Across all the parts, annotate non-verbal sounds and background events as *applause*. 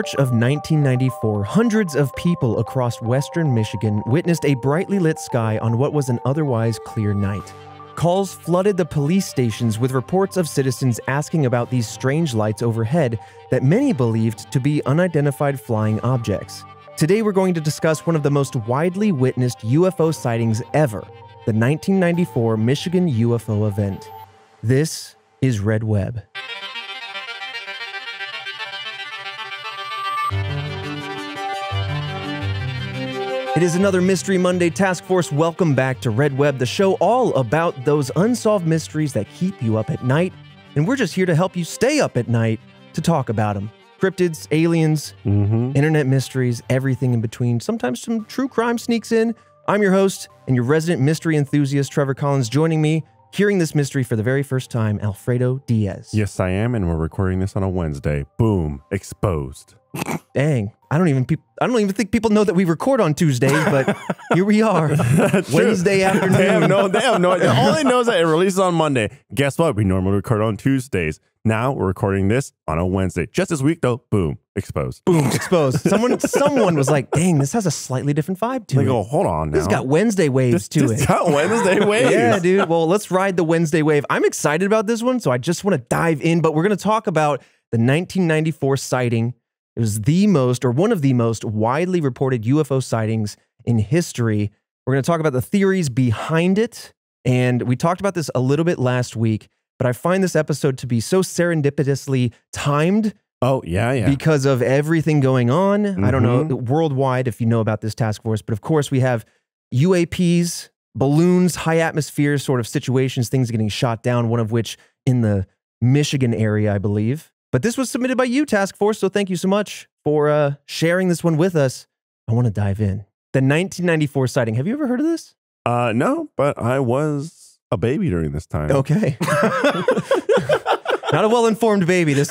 March of 1994, hundreds of people across western Michigan witnessed a brightly lit sky on what was an otherwise clear night. Calls flooded the police stations with reports of citizens asking about these strange lights overhead that many believed to be unidentified flying objects. Today, we're going to discuss one of the most widely witnessed UFO sightings ever the 1994 Michigan UFO event. This is Red Web. It is another Mystery Monday Task Force. Welcome back to Red Web, the show all about those unsolved mysteries that keep you up at night. And we're just here to help you stay up at night to talk about them. Cryptids, aliens, Mm-hmm. internet mysteries, everything in between. Sometimes some true crime sneaks in. I'm your host and your resident mystery enthusiast, Trevor Collins, joining me, hearing this mystery for the very first time, Alfredo Diaz. Yes, I am, and we're recording this on a Wednesday. Boom, exposed. Dang. I don't even I don't even think people know that we record on Tuesdays, but *laughs* here we are. Wednesday afternoon. They have no, they have no. Idea. *laughs* All they know is that it releases on Monday. Guess what? We normally record on Tuesdays. Now we're recording this on a Wednesday. Just this week, though. Boom, exposed. Boom, exposed. *laughs* Someone someone was like, dang, this has a slightly different vibe to it. go, hold on now. This got Wednesday waves This- to this it. got Wednesday waves. Yeah, dude. Well, let's ride the Wednesday wave. I'm excited about this one, so I just want to dive in, but we're going to talk about the 1994 sighting. It was the most, or one of the most widely reported UFO sightings in history. We're going to talk about the theories behind it. And we talked about this a little bit last week, but I find this episode to be so serendipitously timed Oh yeah, yeah. because of everything going on. I don't know Mhm. worldwide if you know about this task force, but of course we have UAPs, balloons, high atmosphere sort of situations, things getting shot down, one of which in the Michigan area, I believe. But this was submitted by you, task force, so thank you so much for uh, sharing this one with us. I want to dive in. The 1994 sighting. Have you ever heard of this? uh, no, but I was a baby during this time. Okay. *laughs* Not a well-informed baby. This,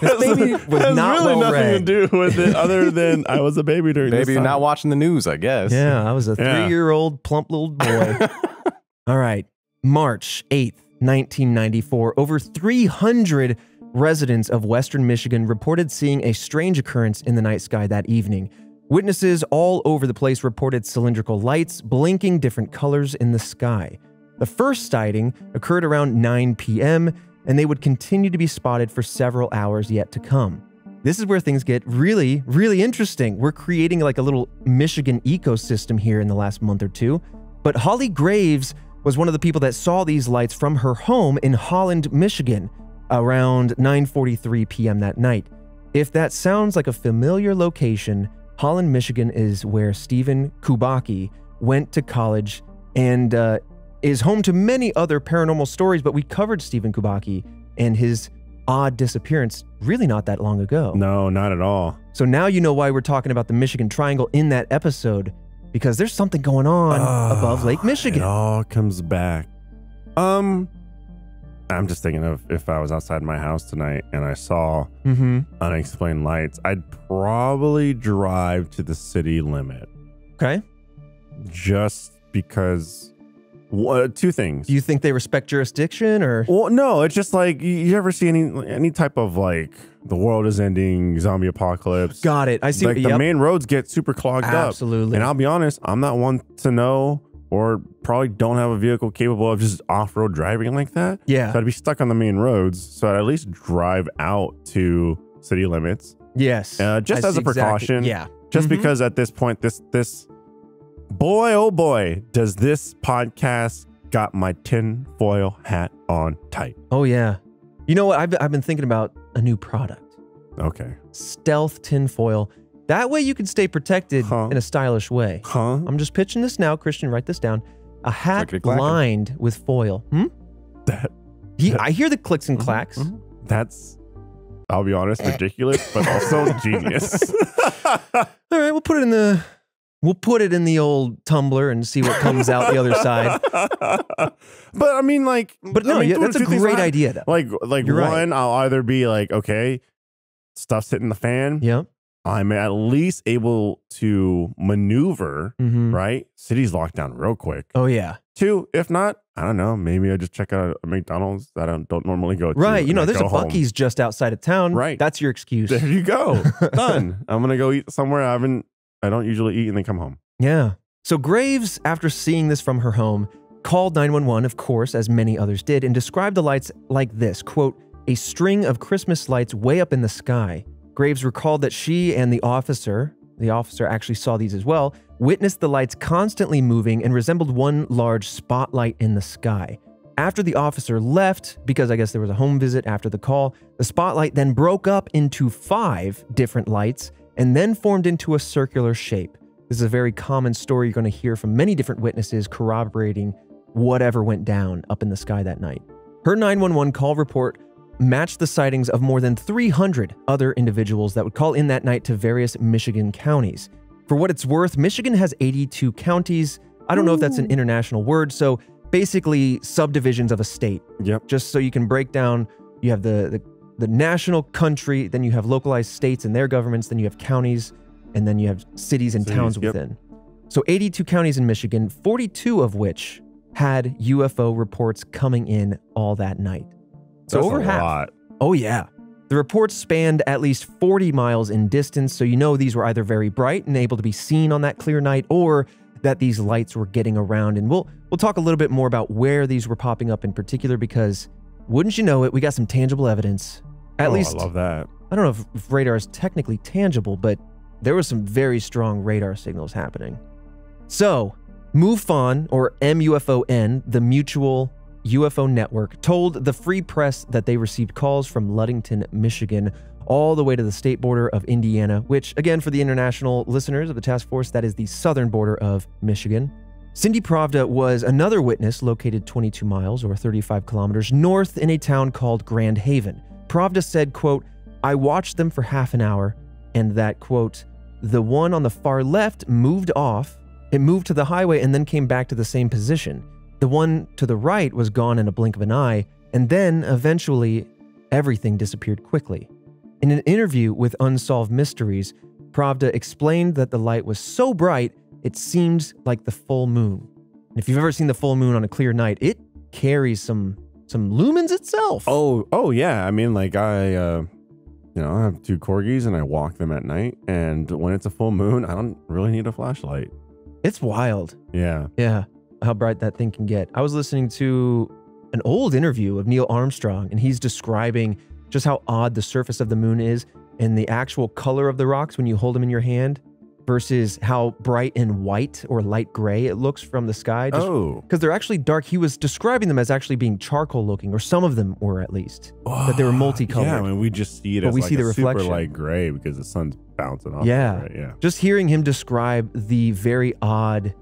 this baby was Has not really well nothing read. to do with it, other *laughs* than I was a baby during this Maybe time. not watching the news, I guess. Yeah, I was a Yeah. three year old plump little boy. *laughs* All right. March 8th, 1994. Over 300 residents of Western Michigan reported seeing a strange occurrence in the night sky that evening. Witnesses all over the place reported cylindrical lights blinking different colors in the sky. The first sighting occurred around 9 p.m., and they would continue to be spotted for several hours yet to come. This is where things get really, really interesting. We're creating like a little Michigan ecosystem here in the last month or two. But Holly Graves was one of the people that saw these lights from her home in Holland, Michigan, around 9:43 p.m. that night. If that sounds like a familiar location, Holland, Michigan is where Steven Kubacki went to college and uh, is home to many other paranormal stories. But we covered Steven Kubacki and his odd disappearance really not that long ago. No, not at all. So now you know why we're talking about the Michigan Triangle in that episode because there's something going on above Lake Michigan. It all comes back. Um, I'm just thinking of if I was outside my house tonight and I saw Mm-hmm. unexplained lights, I'd probably drive to the city limit Okay. just because. Wha- two things. Do you think they respect jurisdiction or? well, no, it's just like you, you ever see any any type of like the world is ending, zombie apocalypse. Got it. I see. like the main roads get super clogged up. Absolutely. And I'll be honest, I'm not one to know or probably don't have a vehicle capable of just off road driving like that. yeah. So I'd be stuck on the main roads. So I'd at least drive out to city limits yes. uh, just as a exactly- precaution. Yeah. Just Mhm. because at this point, this, this, boy, oh boy, does this podcast got my tinfoil hat on tight. Oh yeah. You know what? I've I've been thinking about a new product. Okay. Stealth tinfoil. That way you can stay protected Huh. in a stylish way. Huh? I'm just pitching this now, Christian. Write this down. A hat lined with foil. Hmm? That, He, *laughs* I hear the clicks and clacks. mhm. that's, I'll be honest, ridiculous, but also *laughs* genius. *laughs* All right, we'll put it in the we'll put it in the old tumbler and see what comes out the other side. but I mean, like, But no, I mean, yeah, that's a great idea though. Like, like You're right. one, I'll either be like, okay, stuff's hitting the fan. yeah. I'm at least able to maneuver, Mhm. right? City's locked down real quick. Oh yeah. Two, if not, I don't know. Maybe I just check out a McDonald's that I don't, don't normally go to. Right. You know, I there's a home. Buc-ee's just outside of town. Right. That's your excuse. There you go. *laughs* Done. I'm gonna go eat somewhere I haven't. I don't usually eat and then come home. Yeah. So Graves, after seeing this from her home, called 911, of course, as many others did, and described the lights like this quote, a string of Christmas lights way up in the sky. Graves recalled that she and the officer, the officer actually saw these as well, witnessed the lights constantly moving and resembled one large spotlight in the sky. After the officer left, because I guess there was a home visit after the call, the spotlight then broke up into five different lights and then formed into a circular shape. This is a very common story you're going to hear from many different witnesses corroborating whatever went down up in the sky that night. Her 911 call report matched the sightings of more than 300 other individuals that would call in that night to various Michigan counties. For what it's worth, Michigan has 82 counties. I don't know if that's an international word, so basically subdivisions of a state. Yep. Just so you can break down, you have the, the the national country, then you have localized states and their governments, then you have counties, and then you have cities and Cities, towns yep. within. So 82 counties in Michigan, 42 of which had UFO reports coming in all that night. So That's over half. lot. Oh, yeah. The reports spanned at least 40 miles in distance, so you know these were either very bright and able to be seen on that clear night, or that these lights were getting around. And we'll we'll talk a little bit more about where these were popping up in particular, because wouldn't you know it, we got some tangible evidence. At Oh, least I love that. I don't know if, if radar is technically tangible, but there was some very strong radar signals happening. So, MUFON, or MUFON, the Mutual UFO Network, told the Free Press that they received calls from Ludington, Michigan, all the way to the state border of Indiana, which, again, for the international listeners of the task force, that is the southern border of Michigan. Cindy Pravda was another witness located 22 miles or 35 kilometers north in a town called Grand Haven. Pravda said, quote, I watched them for half an hour and that, quote, the one on the far left moved off, it moved to the highway and then came back to the same position. The one to the right was gone in a blink of an eye, and then eventually everything disappeared quickly. In an interview with Unsolved Mysteries, Pravda explained that the light was so bright it seemed like the full moon. And if you've ever seen the full moon on a clear night, it carries some some lumens itself. Oh, oh yeah. I mean, like I, uh, you know, I have two corgis and I walk them at night. And when it's a full moon, I don't really need a flashlight. it's wild. Yeah. Yeah, how bright that thing can get. I was listening to an old interview of Neil Armstrong, and he's describing just how odd the surface of the moon is and the actual color of the rocks when you hold them in your hand versus how bright and white or light gray it looks from the sky. Just oh, because they're actually dark. He was describing them as actually being charcoal looking, or some of them were at least. That they were multicolored. Yeah, I mean, we just see it But as we like see the a super light gray because the sun's bouncing off. Yeah. It, right? Yeah. Just hearing him describe the very odd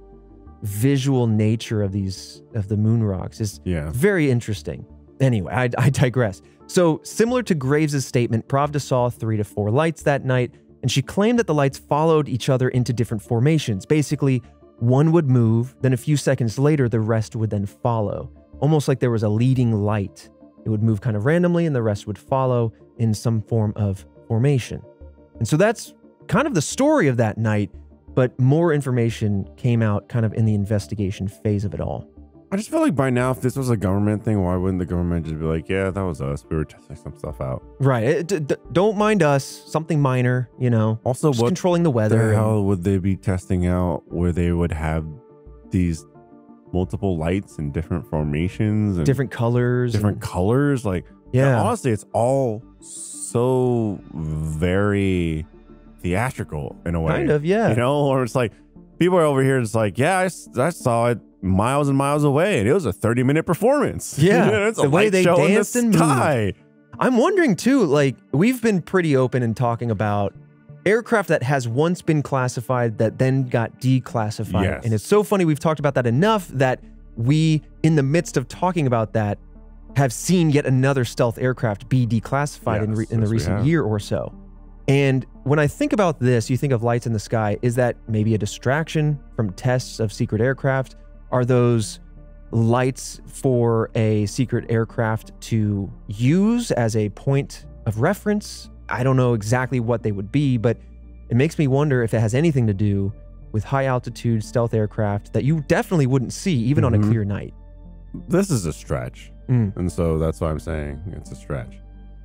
visual nature of these of the moon rocks is Yeah. very interesting. Anyway, I, I digress. So, similar to Graves' statement, Pravda saw three to four lights that night, and she claimed that the lights followed each other into different formations. Basically, one would move, then a few seconds later, the rest would then follow, almost like there was a leading light. It would move kind of randomly, and the rest would follow in some form of formation. And so that's kind of the story of that night, but more information came out kind of in the investigation phase of it all. I just feel like by now, if this was a government thing, why wouldn't the government just be like, yeah, that was us. We were testing some stuff out. Right. It- d- don't mind us. Something minor, you know. Also, Just what controlling the the weather. and- hell would they be testing out where they would have these multiple lights in different formations and different colors. different and- colors? Like, yeah. honestly, it's all so very theatrical in a way. Kind of, yeah. You know, or it's like people are over here. It's like, yeah, I saw it miles and miles away, and it was a thirty-minute performance. *laughs* Yeah, it's a the way they show in the danced and moved. I'm wondering too, like, we've been pretty open in talking about aircraft that has once been classified that then got declassified. Yes. And it's so funny, we've talked about that enough that we, in the midst of talking about that, have seen yet another stealth aircraft be declassified in, re- Yes, in the recent year or so. And when I think about this, you think of lights in the sky. Is that maybe a distraction from tests of secret aircraft? Are those lights for a secret aircraft to use as a point of reference? I don't know exactly what they would be, but It makes me wonder if it has anything to do with high altitude stealth aircraft that you definitely wouldn't see even on a Mhm. clear night. This is a stretch. Mm. And so that's why I'm saying it's a stretch.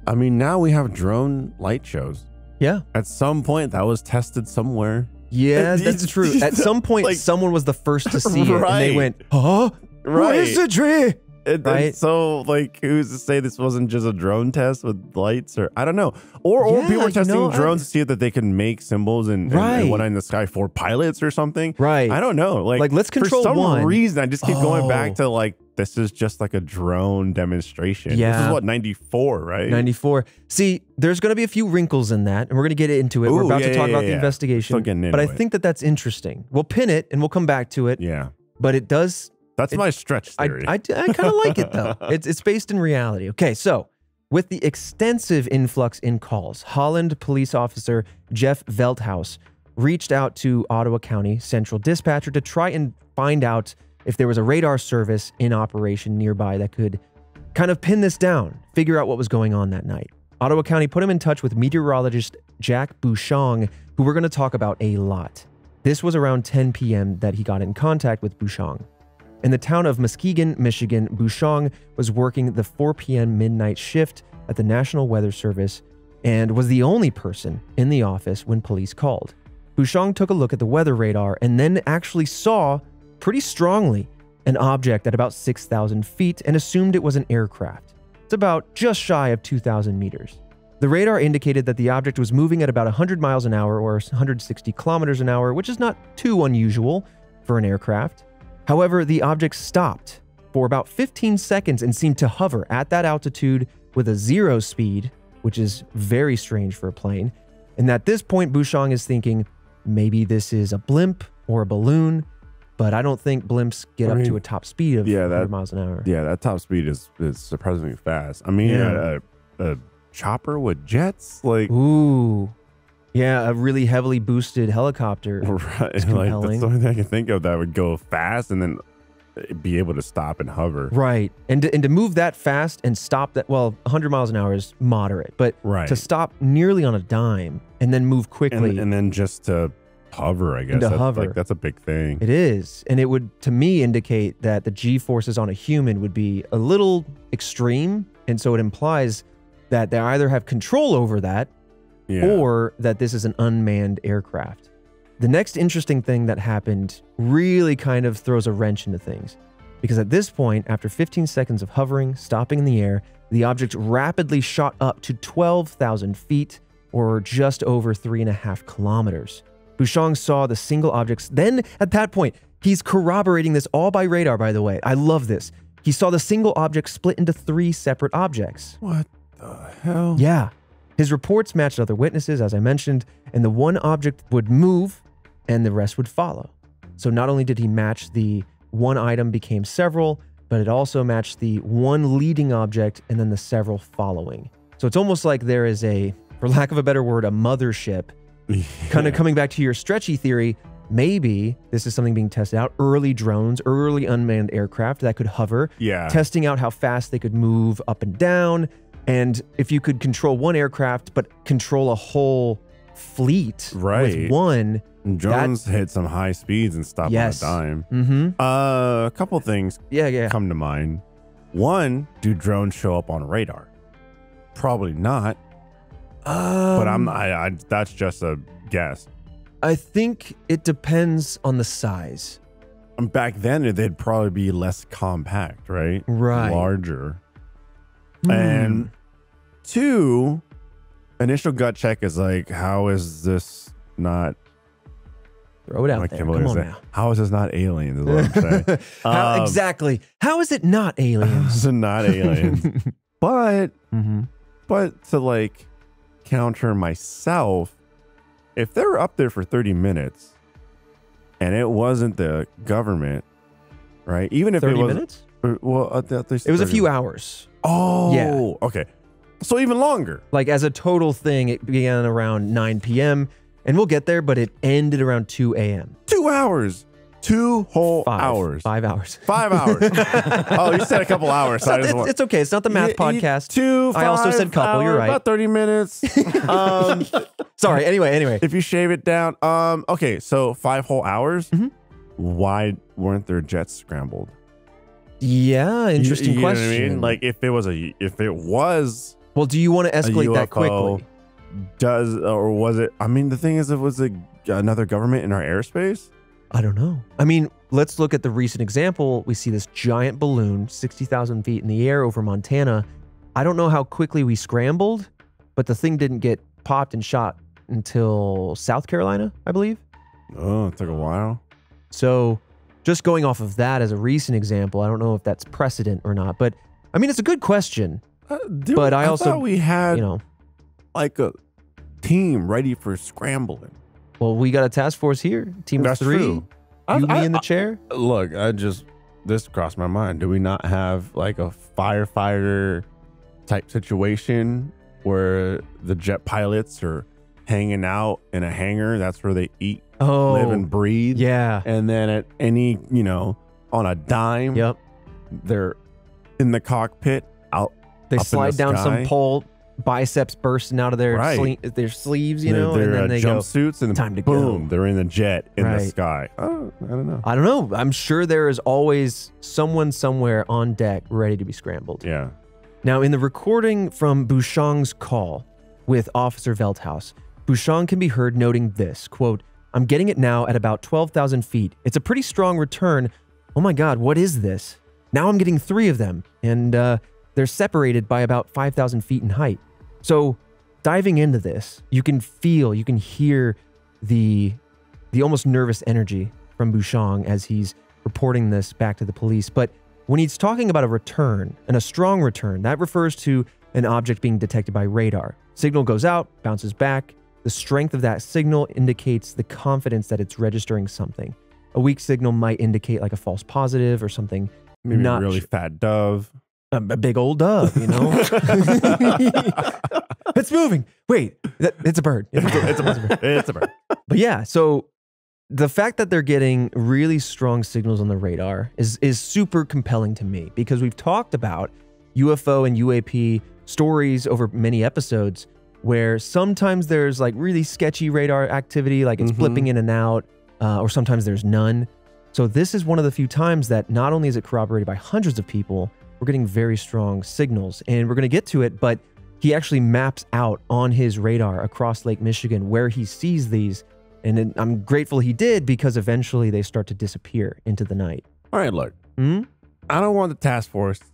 I mean, now we have drone light shows. Yeah. At some point, that was tested somewhere. Yeah, that's it's true. At *laughs* some point, like- someone was the first to see it, and they Right. went, "Huh? What is the tree?" It, Right. so like, who's to say this wasn't just a drone test with lights, or I don't know, or or Yeah, people were testing know, I- drones to see that they can make symbols and, Right. and what in the sky for pilots or something. Right. I don't know. Like, Like, let's control for some one. reason. I just keep going back Oh. to like this is just like a drone demonstration. Yeah. this is what ninety four, right? 94. See, there's going to be a few wrinkles in that, and we're going to get into it. we're about yeah, to talk yeah, about the investigation. But I it. think that that's interesting. We'll pin it, and we'll come back to it. Yeah, But it does that's It- my stretch theory. I, I kind of like it though. *laughs* It's, it's based in reality. Okay, so with the extensive influx in calls, Holland police officer Jeff Veldhaus reached out to Ottawa County Central Dispatcher to try and find out if there was a radar service in operation nearby that could kind of pin this down, figure out what was going on that night. Ottawa County put him in touch with meteorologist Jack Bushong, who we're going to talk about a lot. This was around 10 p.m. that he got in contact with Bushong. In the town of Muskegon, Michigan, Bushong was working the 4 p.m. midnight shift at the National Weather Service and was the only person in the office when police called. Bushong took a look at the weather radar and then actually saw, pretty strongly, an object at about 6,000 feet and assumed it was an aircraft. It's about just shy of 2,000 meters. The radar indicated that the object was moving at about 100 miles an hour or 160 kilometers an hour, which is not too unusual for an aircraft. However, the object stopped for about 15 seconds and seemed to hover at that altitude with a zero speed, which is very strange for a plane. And at this point, Bushong is thinking maybe this is a blimp or a balloon, but I don't think blimps get I up to a top speed of yeah, 100 that- miles an hour. yeah, that top speed is is surprisingly fast. I mean, Yeah. a, a chopper with jets, like Ooh. Yeah, a really heavily boosted helicopter. *laughs* right, like that's the only thing I can think of that would go fast and then eh, be able to stop and hover. Right. And to, and to move that fast and stop that, well, 100 miles an hour is moderate, but Right. to stop nearly on a dime and then move quickly. and, and then just to hover, I guess. that's, hover. Like, that's a big thing. It is. And it would, to me, indicate that the G forces on a human would be a little extreme. And so it implies that they either have control over that yeah. or that this is an unmanned aircraft. The next interesting thing that happened really kind of throws a wrench into things. Because at this point, after 15 seconds of hovering, stopping in the air, the object rapidly shot up to 12,000 feet, or just over three and a half kilometers. Bushong saw the single objects. Then, at that point, he's corroborating this all by radar, by the way. I love this. He saw the single object split into three separate objects. what the hell? Yeah. His reports matched other witnesses, as I mentioned, and the one object would move and the rest would follow. So not only did he match the one item became several, but it also matched the one leading object and then the several following. So it's almost like there is a, for lack of a better word, a mothership. *laughs* Kind of coming back to your stretchy theory, maybe this is something being tested out early drones, early unmanned aircraft that could hover Yeah. testing out how fast they could move up and down. And if you could control one aircraft, but control a whole fleet Right. with one. Drones hit some high speeds and stop Yes. on a dime. Mm-hmm. Uh, a couple things Yeah, yeah. come to mind. One, do drones show up on radar? Probably not, but I'm Um, I, I that's just a guess. I think it depends on the size. Um, Back then, they'd probably be less compact, right? Right. Larger. Hmm. And two, initial gut check is like, how is this not? throw it out I there. Come on now. How is this not aliens? Is what I'm saying. *laughs* How, Um, exactly. How is it not *laughs* How aliens? is it not aliens? *laughs* but mm-hmm. but to like counter myself, if they were up there for 30 minutes and it wasn't the government, right? Even if 30 it was minutes? uh, well, at least It was a few hours. Oh, Yeah. Okay. So even longer. Like as a total thing, it began around 9 p.m. And we'll get there, but it ended around 2 a.m. Two hours. Two whole Five. hours. Five hours. Five hours. *laughs* oh, you said a couple hours. It's, So I it's, it's okay. It's not the math You- you- podcast. Two. I also said couple, you're right. About thirty minutes. *laughs* um, Sorry. Anyway, anyway. if you shave it down, um, okay, so five whole hours. Mhm. Why weren't their jets scrambled? Yeah, You- interesting you know what I question. mean? Like if it was a, if it was, well, do you want to escalate that quickly? does or was it? I mean, the thing is, it was a, another government in our airspace. I don't know. I mean, let's look at the recent example. We see this giant balloon, 60,000 feet in the air over Montana. I don't know how quickly we scrambled, but the thing didn't get popped and shot until South Carolina, I believe. Oh, it took a while. So, just going off of that as a recent example, I don't know if that's precedent or not, but I mean, it's a good question. Uh, dude, But I also, thought we had You know, like a team ready for scrambling. Well, we got a task force here, team That's of three. true. You, I- me, in the I- chair. Look, I just this crossed my mind. Do we not have like a firefighter type situation where the jet pilots are hanging out in a hangar? That's where they eat, Oh, live, and oh, breathe. yeah. And then at any, you know, on a dime, Yep. they're in the cockpit out. They slide the down some pole, biceps bursting out of their Right. sle- their sleeves, you know, their, and then uh, they go. jumpsuits and "Time to boom, go." they're in the jet in the sky. Oh, I don't know. I don't know. I'm sure there is always someone somewhere on deck ready to be scrambled. Yeah. Now, in the recording from Bushong's call with Officer Veldhaus, Bushong can be heard noting this quote, I'm getting it now at about 12,000 feet. It's a pretty strong return. Oh my God, what is this? Now I'm getting three of them, and uh, they're separated by about 5,000 feet in height. So, diving into this, you can feel, you can hear the the almost nervous energy from Bushong as he's reporting this back to the police. But when he's talking about a return and a strong return, that refers to an object being detected by radar. Signal goes out, bounces back. The strength of that signal indicates the confidence that it's registering something. A weak signal might indicate like a false positive or something. Maybe Not a really fat dove. A, big old dove, you know? *laughs* it's moving. Wait, that, it's a bird. It's a, it's a bird. *laughs* It's a bird. But yeah, so the fact that they're getting really strong signals on the radar is is super compelling to me because we've talked about UFO and UAP stories over many episodes where sometimes there's like really sketchy radar activity, like it's Mhm. flipping in and out, uh, or sometimes there's none. So this is one of the few times that not only is it corroborated by hundreds of people, we're getting very strong signals, and we're going to get to it, but he actually maps out on his radar across Lake Michigan where he sees these. And I'm grateful he did because eventually they start to disappear into the night. All right, look. Hmm? I don't want the task force to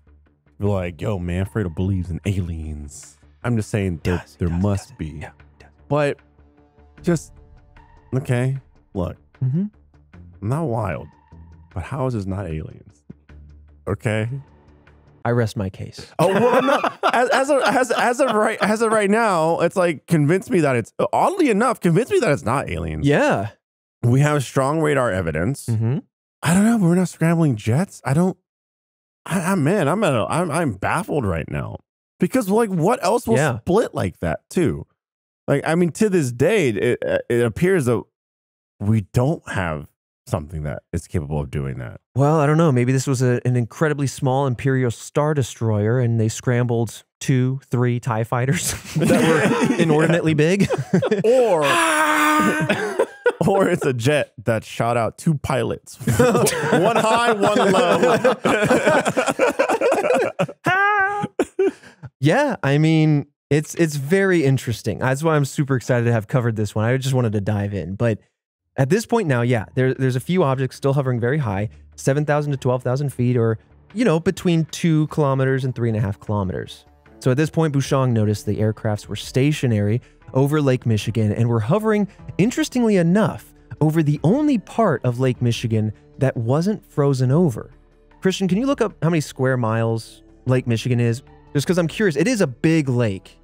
be like, yo, man, Fredo believes in aliens. I'm just saying there, Does, there does, must does. be. Yeah. But just, okay, look, Mm-hmm. I'm not wild, but how is this not aliens? Okay. I rest my case. *laughs* Oh well, no. As, as, of, as, as of right as of right now, it's like convince me that it's oddly enough, convince me that it's not aliens. Yeah. We have strong radar evidence. Mm-hmm. I don't know. We're not scrambling jets. I don't. I, I man, I'm at a, I'm I'm baffled right now because like what else will Yeah. split like that too? Like I mean, to this day, it it appears that we don't have something that is capable of doing that. Well, I don't know. Maybe this was a, an incredibly small Imperial Star Destroyer and they scrambled two, three TIE fighters *laughs* that were *laughs* inordinately big. *laughs* Or or it's a jet that shot out two pilots, one high, one low. yeah, I mean, it's it's very interesting. That's why I'm super excited to have covered this one. I just wanted to dive in. But at this point now, yeah, there, there's a few objects still hovering very high, 7,000 to 12,000 feet, or, you know, between two kilometers and three and a half kilometers. So at this point, Bushong noticed the aircrafts were stationary over Lake Michigan and were hovering, interestingly enough, over the only part of Lake Michigan that wasn't frozen over. Christian, can you look up how many square miles Lake Michigan is? Just because I'm curious. It is a big lake.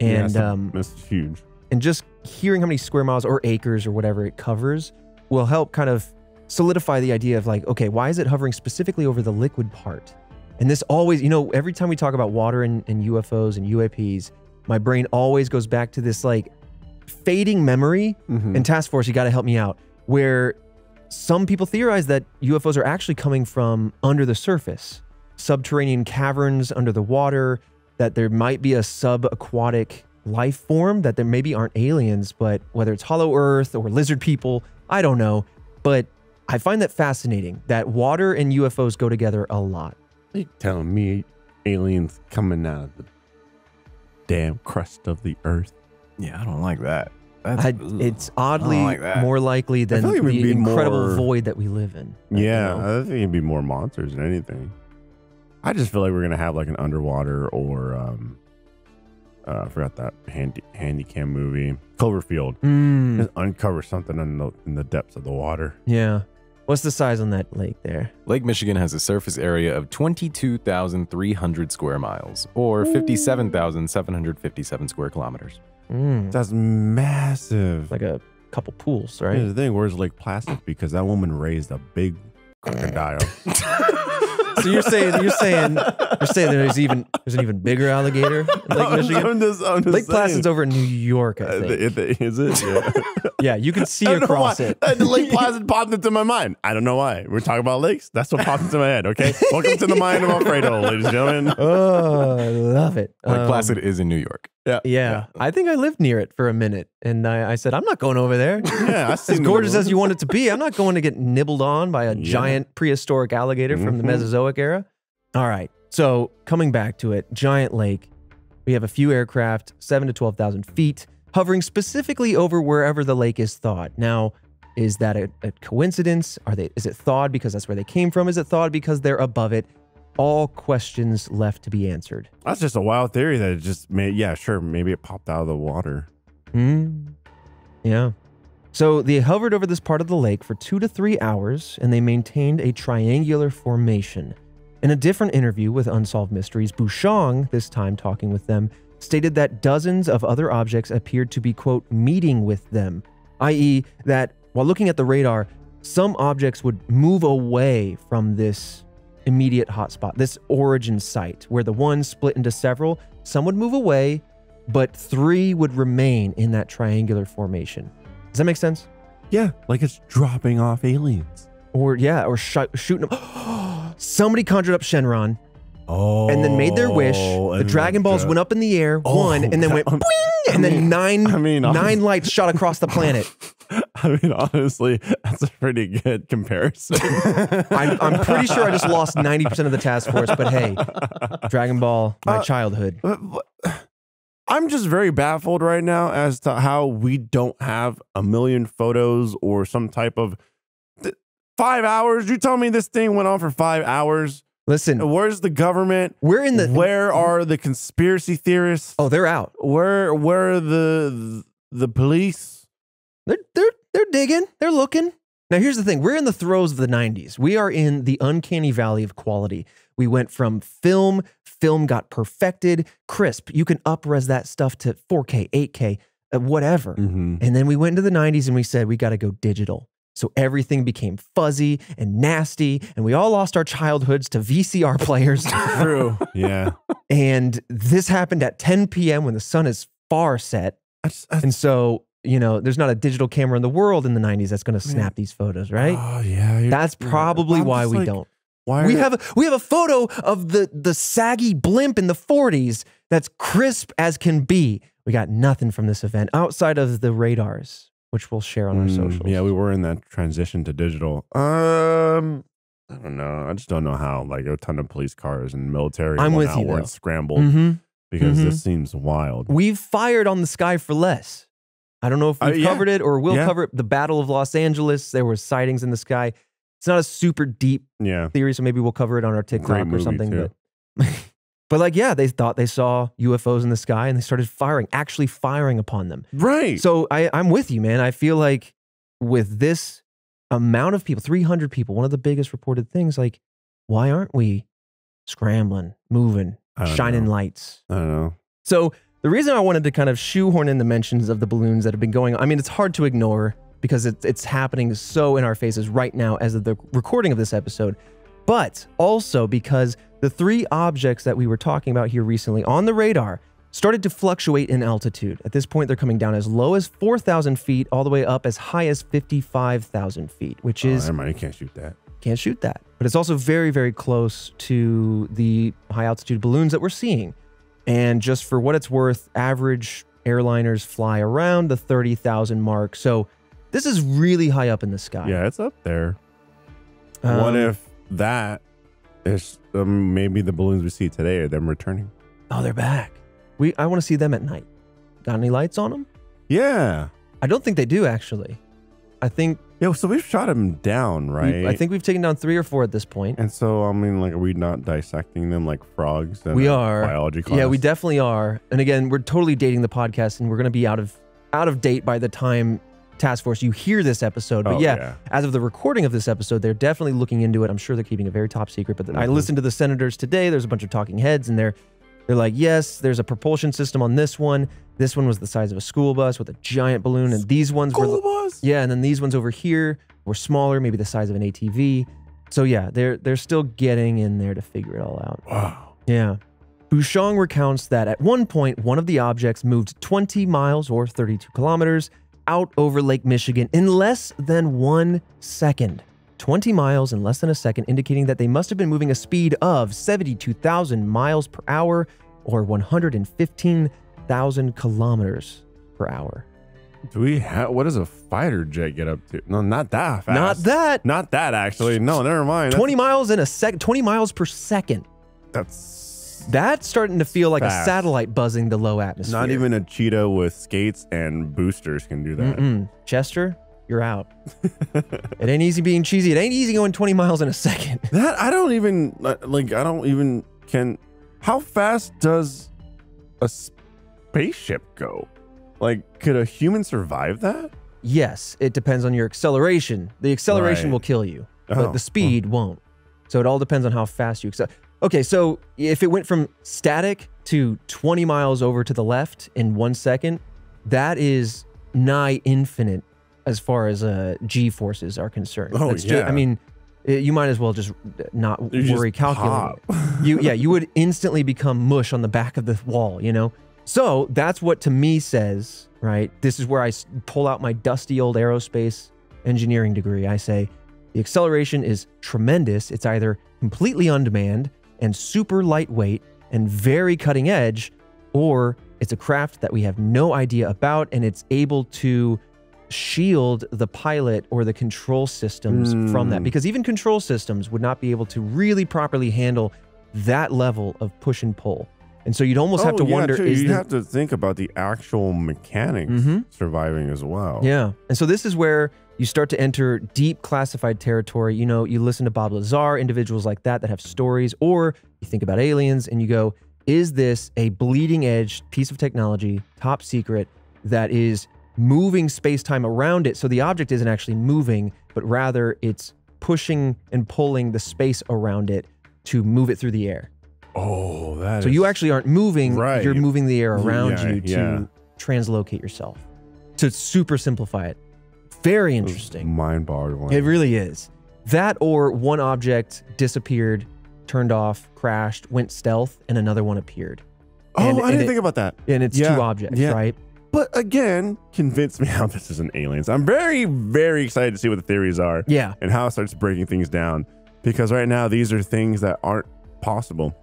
Yeah, And it's um, it's huge. and just hearing how many square miles or acres or whatever it covers will help kind of solidify the idea of like, okay, why is it hovering specifically over the liquid part? And this always, you know, every time we talk about water and, and UFOs and UAPs, my brain always goes back to this like fading memory. Mhm. And Task Force, you got to help me out, where some people theorize that UFOs are actually coming from under the surface, subterranean caverns under the water, that there might be a sub aquatic life form that there maybe aren't aliens, but whether it's Hollow Earth or lizard people, I don't know. But I find that fascinating that water and UFOs go together a lot. You telling me aliens coming out of the damn crust of the earth? Yeah, I don't like that. That's, I, ugh. it's oddly like that. more likely than like the be incredible more- void that we live in. you Yeah, know? I think it'd be more monsters than anything. I just feel like we're gonna have like an underwater or um, uh, I forgot that handy handy cam movie Cloverfield. Mm, Just uncover something in the in the depths of the water. yeah. What's the size on that lake there? Lake Michigan has a surface area of 22,300 square miles, or 57,757 square kilometers. Mm, That's massive. like a couple pools, Here's right? the thing: where's Lake Placid? Because that woman raised a big crocodile. *laughs* so you're saying you're saying you're saying there's even there's an even bigger alligator in Lake Michigan. I'm just, I'm just Lake saying. Placid's over in New York, I Uh, think. th- th- Is it? Yeah. *laughs* yeah, you can see I don't know across it. Uh, Lake Placid popped into my mind. I don't know why. We're talking about lakes. That's what popped into my head. Okay. Welcome to the mind of Alfredo, ladies and gentlemen. *laughs* Oh, I love it. Lake Um, Placid is in New York. Yeah. Yeah, I think I lived near it for a minute, and I, I said I'm not going over there. *laughs* Yeah. As gorgeous as you want it to be, I'm not going to get nibbled on by a Yeah. giant prehistoric alligator from the Mhm. Mesozoic era. All right. So coming back to it, giant lake. We have a few aircraft, seven to twelve thousand feet, hovering specifically over wherever the lake is thawed. Now, is that a, a coincidence? Are they? Is it thawed because that's where they came from? Is it thawed because they're above it? All questions left to be answered. That's just a wild theory that it just made. Yeah, sure. Maybe it popped out of the water. Hmm. Yeah. So they hovered over this part of the lake for two to three hours and they maintained a triangular formation. In a different interview with Unsolved Mysteries, Bushong, this time talking with them, stated that dozens of other objects appeared to be, quote, meeting with them, i.e., that while looking at the radar, some objects would move away from this immediate hotspot, this origin site, where the one split into several. Some would move away, but three would remain in that triangular formation. Does that make sense? Yeah, like it's dropping off aliens. Or yeah, or sh- shooting them. *gasps* Somebody conjured up Shenron Oh, and then made their wish. Oh, the Dragon Balls went up in the air, Oh, one, and then went *laughs* God. boing, and then nine, I mean, nine lights shot across the planet. *laughs* *laughs* I mean, honestly, that's a pretty good comparison. *laughs* I'm, I'm pretty sure I just lost 90% of the task force, but hey, Dragon Ball, my Uh, childhood. But- but- I'm just very baffled right now as to how we don't have a million photos or some type of th- five hours. You tell me this thing went on for five hours. Listen, Where's the government? we're in the. Where are the conspiracy theorists? Oh, they're out. Where where are the the police? They're they're they're digging. They're looking. Now here's the thing. We're in the throes of the 90s. We are in the uncanny valley of quality. We went from film, film got perfected, crisp. You can upres that stuff to 4K, 8K, uh, whatever. Mm-hmm. And then we went into the 90s and we said we got to go digital. So everything became fuzzy and nasty, and we all lost our childhoods to VCR players. *laughs* True. yeah. and this happened at 10 p.m. when the sun is far set. I just, I And so, you know, there's not a digital camera in the world in the 90s that's going to snap these photos, right? Oh yeah. That's probably I'm why we like, don't. Why We have a, we have a photo of the the saggy blimp in the 40s that's crisp as can be. We got nothing from this event outside of the radars, which we'll share on our Mm, socials. Yeah, we were in that transition to digital. Um, I don't know. I just don't know how. Like a ton of police cars and military. I'm with you, though. scrambled Mhm. because Mhm. this seems wild. We've fired on the sky for less. I don't know if Uh, we've yeah. covered it or will Yeah. cover it. The Battle of Los Angeles, there were sightings in the sky. It's not a super deep Yeah, theory, so maybe we'll cover it on our TikTok or something. too. But, *laughs* but like, yeah, they thought they saw UFOs in the sky and they started firing, actually firing upon them. right. So I, I'm with you, man. I feel like with this amount of people, 300 people, one of the biggest reported things, like, why aren't we scrambling, moving, shining know. lights? I don't know. So the reason I wanted to kind of shoehorn in the mentions of the balloons that have been going on, I mean, it's hard to ignore because it's, it's happening so in our faces right now as of the recording of this episode, but also because the three objects that we were talking about here recently on the radar started to fluctuate in altitude. At this point, they're coming down as low as 4,000 feet all the way up as high as 55,000 feet, which Oh, is never mind. You can't shoot that. can't shoot that. But it's also very, very close to the high altitude balloons that we're seeing. And just for what it's worth, average airliners fly around the 30,000 mark. So this is really high up in the sky. Yeah, it's up there. Um, what if that is um, maybe the balloons we see today are them returning? Oh, they're back. We I want to see them at night. Got any lights on them? Yeah. I don't think they do actually. I think Yeah, so we've shot them down, we- right? I think we've taken down three or four at this point. And so, I mean, like, are we not dissecting them like frogs? in We are. Biology class? Yeah, we definitely are. And again, we're totally dating the podcast, and we're going to be out of out of date by the time Task Force you hear this episode. But Oh, yeah, yeah. as of the recording of this episode, they're definitely looking into it. I'm sure they're keeping it very top secret. But I Mhm. listened to the senators today. There's a bunch of talking heads, and they're they're like, yes, there's a propulsion system on this one. This one was the size of a school bus with a giant balloon, and these ones were School bus? yeah, and then these ones over here were smaller, maybe the size of an ATV. So yeah, they're they're still getting in there to figure it all out. Wow. Yeah. Bushong recounts that at one point, one of the objects moved 20 miles or 32 kilometers out over Lake Michigan in less than one second. 20 miles in less than a second, indicating that they must have been moving a speed of 72,000 miles per hour or 115,000 kilometers per hour. Do we have, what does a fighter jet get up to? No, not that fast. Not that. Not that, actually. No, never mind. 20 miles in a second, 20 miles per second. That's, That's starting to feel like a satellite buzzing the low atmosphere. not even a cheetah with skates and boosters can do that. Mm-mm. Chester, you're out. it ain't easy being cheesy. It ain't easy going 20 miles in a second. *laughs* That, I don't even, like, I don't even can. How fast does a spaceship go? Like, could a human survive that? Yes, it depends on your acceleration. The acceleration Right. will kill you, but Oh, the speed oh. won't. So it all depends on how fast you accelerate. Okay, so if it went from static to 20 miles over to the left in one second, that is nigh infinite as far as uh, G forces are concerned. Oh, That's yeah. I mean, you might as well just not You just worry calculating. pop. you yeah you would instantly become mush on the back of the wall you know so that's what to me says right this is where I pull out my dusty old aerospace engineering degree i say the acceleration is tremendous it's either completely undemanned and super lightweight and very cutting edge or it's a craft that we have no idea about and it's able to shield the pilot or the control systems from that Mm. because even control systems would not be able to really properly handle that level of push and pull. And so you'd almost have Oh, to yeah, wonder too. is you the- have to think about the actual mechanics Mhm. surviving as well. Yeah. And so this is where you start to enter deep classified territory. You know, you listen to Bob Lazar, individuals like that that have stories, or you think about aliens and you go, is this a bleeding edge piece of technology, top secret, that is moving space time around it? So the object isn't actually moving, but rather it's pushing and pulling the space around it to move it through the air. Oh, that So is- you actually aren't moving, Right. you're moving the air around Yeah, you to yeah. translocate yourself. To super simplify it. Very interesting. mind boggling. It really is. That or one object disappeared, turned off, crashed, went stealth, and another one appeared. oh, and- I and didn't it- think about that. And it's Yeah, two objects, right? But again, convince me *laughs* how this isn't aliens. I'm very, very excited to see what the theories are Yeah. and how it starts breaking things down. Because right now, these are things that aren't possible.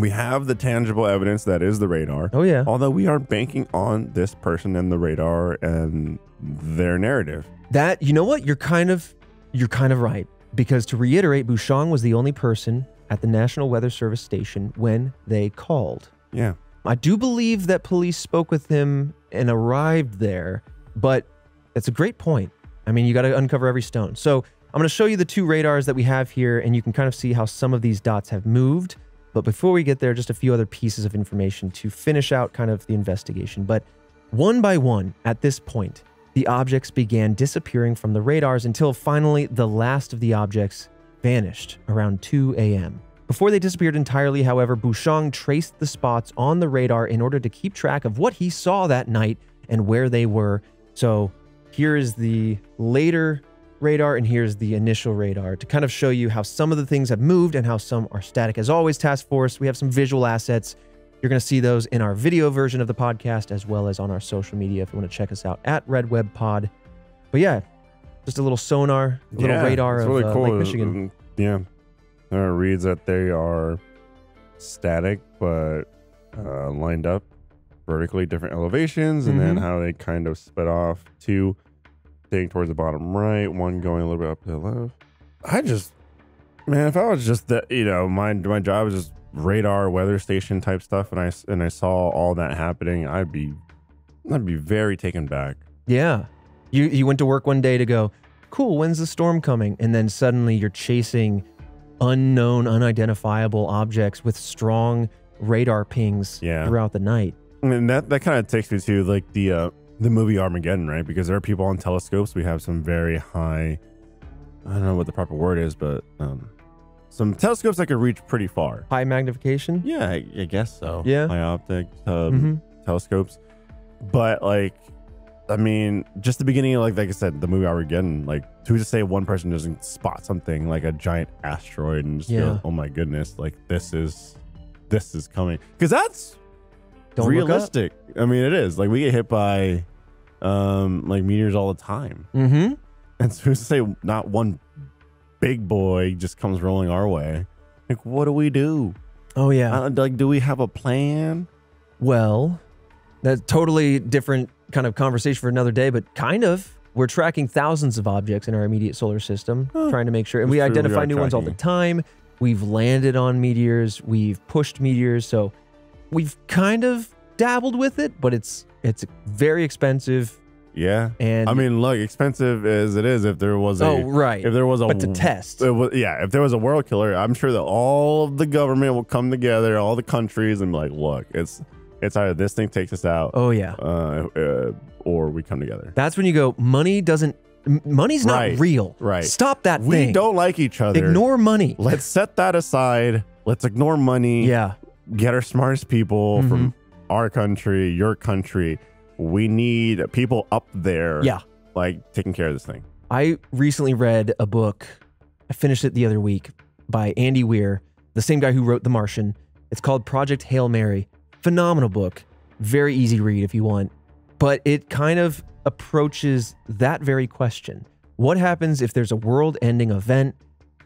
We have the tangible evidence that is the radar. Oh yeah. Although we are banking on this person and the radar and their narrative. That you know what? You're kind of you're kind of right. Because to reiterate, Bushong was the only person at the National Weather Service station when they called. Yeah. I do believe that police spoke with him and arrived there, but that's a great point. I mean, you got to uncover every stone. So I'm going to show you the two radars that we have here, and you can kind of see how some of these dots have moved. But before we get there, just a few other pieces of information to finish out kind of the investigation. But one by one, at this point, the objects began disappearing from the radars until finally the last of the objects vanished around 2 a.m. Before they disappeared entirely, however, Bushong traced the spots on the radar in order to keep track of what he saw that night and where they were. So here is the later radar and here's the initial radar to kind of show you how some of the things have moved and how some are static. As always, Task Force, we have some visual assets. You're going to see those in our video version of the podcast as well as on our social media if you want to check us out at Red Web Pod. But yeah, just a little sonar, a little Yeah, radar of really uh, cool. Lake Michigan. Yeah. Uh, it reads that they are static, but uh, lined up vertically different elevations, and then Mhm. how they kind of split off. Two staying towards the bottom right, one going a little bit up to the left. I just, man, if I was just that, you know, my my job is just radar, weather station type stuff, and I s- and I saw all that happening, I'd be, I'd be very taken back. Yeah. You you went to work one day to go, cool, when's the storm coming? And then suddenly you're chasing unknown, unidentifiable objects with strong radar pings Yeah. throughout the night. And that that kind of takes me to like the uh the movie Armageddon, right? Because there are people on telescopes. We have some very high I don't know what the proper word is, but um some telescopes that could reach pretty far. High magnification. Yeah, I, I guess so. Yeah. High optic um, hmm telescopes. But like I mean, just the beginning like like I said, the movie Armageddon, like who's to say one person doesn't spot something like a giant asteroid and just Yeah. go, oh my goodness, like this is this is coming. Because that's Don't realistic. I mean, it is. Like we get hit by um like meteors all the time. Mm-hmm. And so who's to say not one big boy just comes rolling our way? Like, what do we do? Oh yeah. I like, do we have a plan? Well, that's totally different kind of conversation for another day, but kind of. We're tracking thousands of objects in our immediate solar system, Huh. trying to make sure, and That's we we identify are new ones all the time. We've landed on meteors, we've pushed meteors, so we've kind of dabbled with it, but it's it's very expensive Yeah. and I mean, look, expensive as it is, if there was a, oh right, if there was a, but to test, it was- yeah, if there was a world killer, I'm sure that all of the government will come together, all the countries, and be like, look, it's it's either this thing takes us out, oh yeah, uh, uh, or we come together. that's when you go. Money doesn't. Money's not Right, real. right. Stop that We thing. don't like each other. ignore money. Let's set that aside. Let's ignore money. Yeah. Get our smartest people Mm-hmm. from our country, your country. We need people up there. Yeah. Like taking care of this thing. I recently read a book. I finished it the other week by Andy Weir, the same guy who wrote The Martian. It's called Project Hail Mary. Phenomenal book. Very easy read if you want. But it kind of approaches that very question. What happens if there's a world ending event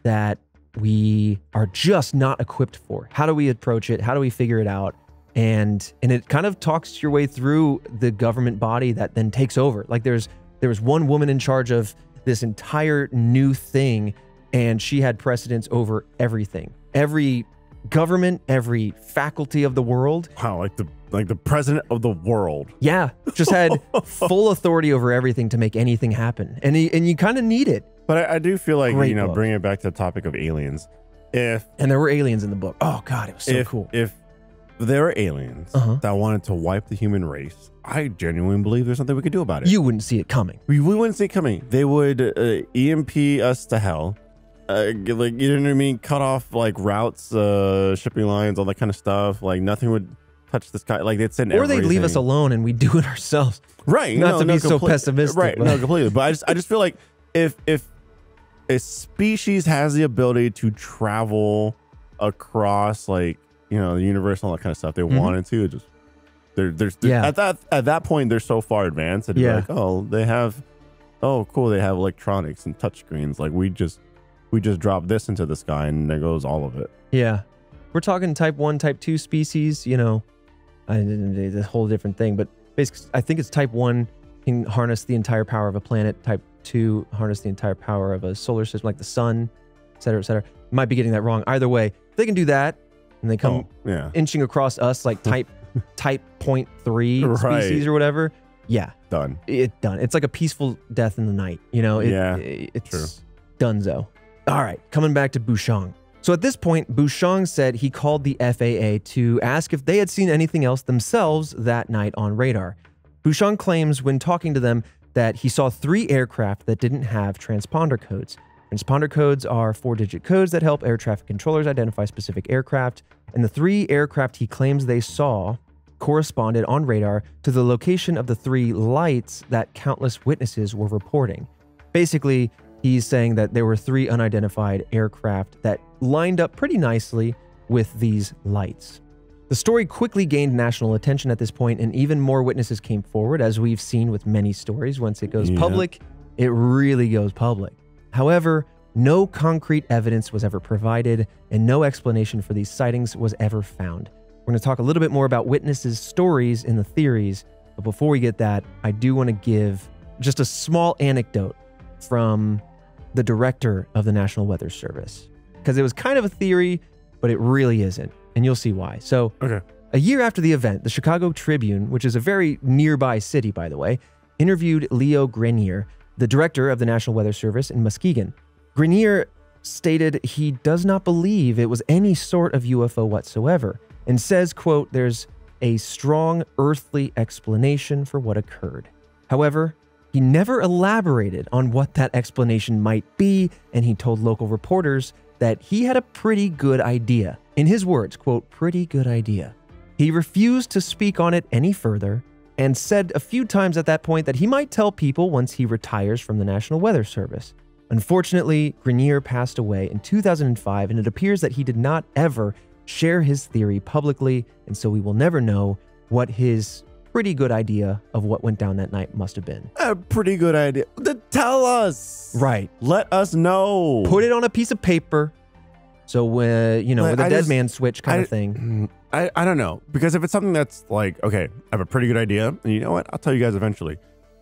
that we are just not equipped for? How do we approach it? How do we figure it out? And and it kind of talks your way through the government body that then takes over. Like there's there was one woman in charge of this entire new thing and she had precedence over everything. Every government, every faculty of the world, Wow, like the like the president of the world. yeah, just had *laughs* full authority over everything to make anything happen. And he, and you kind of need it. But I, I do feel like Great you know, book. bringing it back to the topic of aliens. If And there were aliens in the book. Oh god, it was so if cool. if there were aliens Uh-huh. that wanted to wipe the human race, I genuinely believe there's something we could do about it. You wouldn't see it coming. we, we wouldn't see it coming. They would uh, EMP us to hell. Uh, like you know what I mean? Cut off like routes, uh, shipping lines, all that kind of stuff. Like nothing would touch the sky. Like they'd send Or they'd leave us alone and we'd do it ourselves. Right. Not no, to no, be so pessimistic, Right. but- No, completely. But I just I just feel like if if a species has the ability to travel across like, you know, the universe and all that kind of stuff, they Mhm. wanted to, just they're there's they're- Yeah. at that at that point they're so far advanced Yeah. you're like, oh, they have oh cool, they have electronics and touchscreens. Like we just we just drop this into the sky and there goes all of it. Yeah. We're talking type 1, type 2 species, you know. I it's a whole different thing, but basically I think it's type 1 can harness the entire power of a planet, type 2 harness the entire power of a solar system like the sun, et cetera, et cetera. Might be getting that wrong. Either way, they can do that and they come oh, yeah. inching across us like *laughs* type type point three Right. species or whatever, yeah, Done. it done. It's like a peaceful death in the night. You know, it, Yeah, it- it's true. donezo. All right, coming back to Bushong. So at this point, Bushong said he called the FAA to ask if they had seen anything else themselves that night on radar. Bushong claims when talking to them that he saw three aircraft that didn't have transponder codes. Transponder codes are four digit codes that help air traffic controllers identify specific aircraft. And the three aircraft he claims they saw corresponded on radar to the location of the three lights that countless witnesses were reporting. Basically, he's saying that there were three unidentified aircraft that lined up pretty nicely with these lights. The story quickly gained national attention at this point, and even more witnesses came forward, as we've seen with many stories. Once it goes Yeah. public, it really goes public. However, no concrete evidence was ever provided, and no explanation for these sightings was ever found. We're going to talk a little bit more about witnesses' stories and the theories. But before we get that, I do want to give just a small anecdote from the director of the National Weather Service because it was kind of a theory, but it really isn't. And you'll see why. So, Okay. a year after the event, the Chicago Tribune, which is a very nearby city, by the way, interviewed Leo Grenier, the director of the National Weather Service in Muskegon. Grenier stated he does not believe it was any sort of UFO whatsoever and says, quote, there's a strong earthly explanation for what occurred. However, he never elaborated on what that explanation might be, and he told local reporters that he had a pretty good idea. In his words, quote, pretty good idea. He refused to speak on it any further and said a few times at that point that he might tell people once he retires from the National Weather Service. Unfortunately, Grenier passed away in 2005, and it appears that he did not ever share his theory publicly, and so we will never know what his pretty good idea of what went down that night must have been. A pretty good idea. Then tell us. Right. Let us know. Put it on a piece of paper. So, uh, you know, But with a I dead just- man switch kind I- of thing. Mm, I, I don't know. Because if it's something that's like, okay, I have a pretty good idea, and you know what? I'll tell you guys eventually.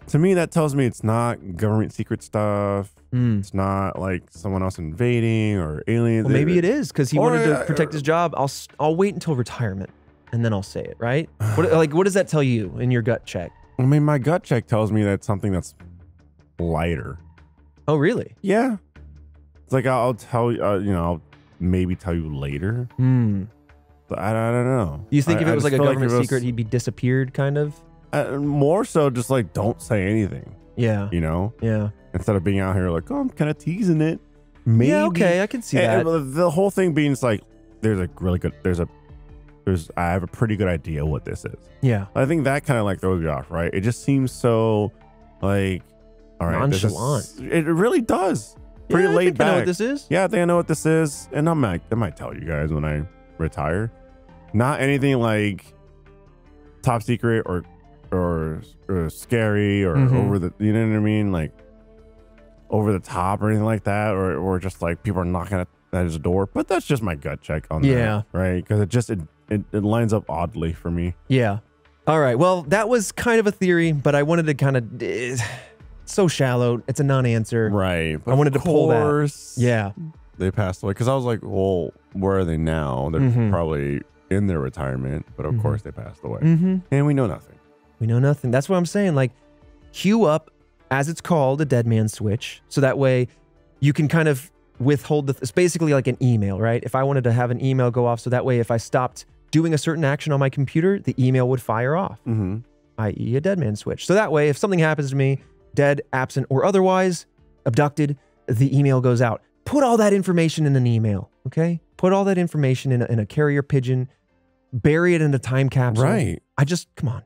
To me, that tells me it's not government secret stuff. Mm. It's not like someone else invading or aliens. Well, maybe it is because he Or, wanted to uh, protect his job. I'll I'll wait until retirement and then I'll say it. Right? What *sighs* like what does that tell you in your gut check? I mean, my gut check tells me that's something that's lighter. Oh, really? Yeah. It's like I'll tell you, uh, you know, I'll maybe tell you later. Hmm. But I, I don't know. You think I- if it was like a government was- secret, he'd be disappeared, kind of? uh, more so, just like don't say anything. Yeah. You know, Yeah. instead of being out here like, oh, I'm kind of teasing it. Maybe. Yeah. Okay, I can see And- that. and the whole thing being it's like, there's a really good, there's a, there's, I have a pretty good idea what this is. Yeah. I think that kind of like throws you off, right? It just seems so like, all right, this is- Nonchalant. it really does. Pretty yeah, I laid think I know back. what this is. Yeah, I think I know what this is, and I might, I might tell you guys when I retire. Not anything like top secret or or, or scary or Mhm. over the, you know what I mean, like over the top or anything like that, or or just like people are knocking at, at his door. But that's just my gut check on Yeah. that, right? Because it just it, it it lines up oddly for me. Yeah. All right. Well, that was kind of a theory, but I wanted to kind of. It's so shallow. It's a non-answer. Right. But I wanted of to pull that. Yeah. They passed away because I was like, well, where are they now? They're Mhm. probably in their retirement, but of Mhm. course they passed away, Mm-hmm. and we know nothing. We know nothing. That's what I'm saying. Like, queue up, as it's called, a dead man switch. So that way you can kind of withhold the. It's basically like an email, right? If I wanted to have an email go off, so that way if I stopped doing a certain action on my computer, the email would fire off, Mm-hmm. i.e., a dead man switch. So that way, if something happens to me, dead, absent, or otherwise, abducted, the email goes out. Put all that information in an email, okay? Put all that information in a, in a carrier pigeon, bury it in a time capsule. Right. I just, come on.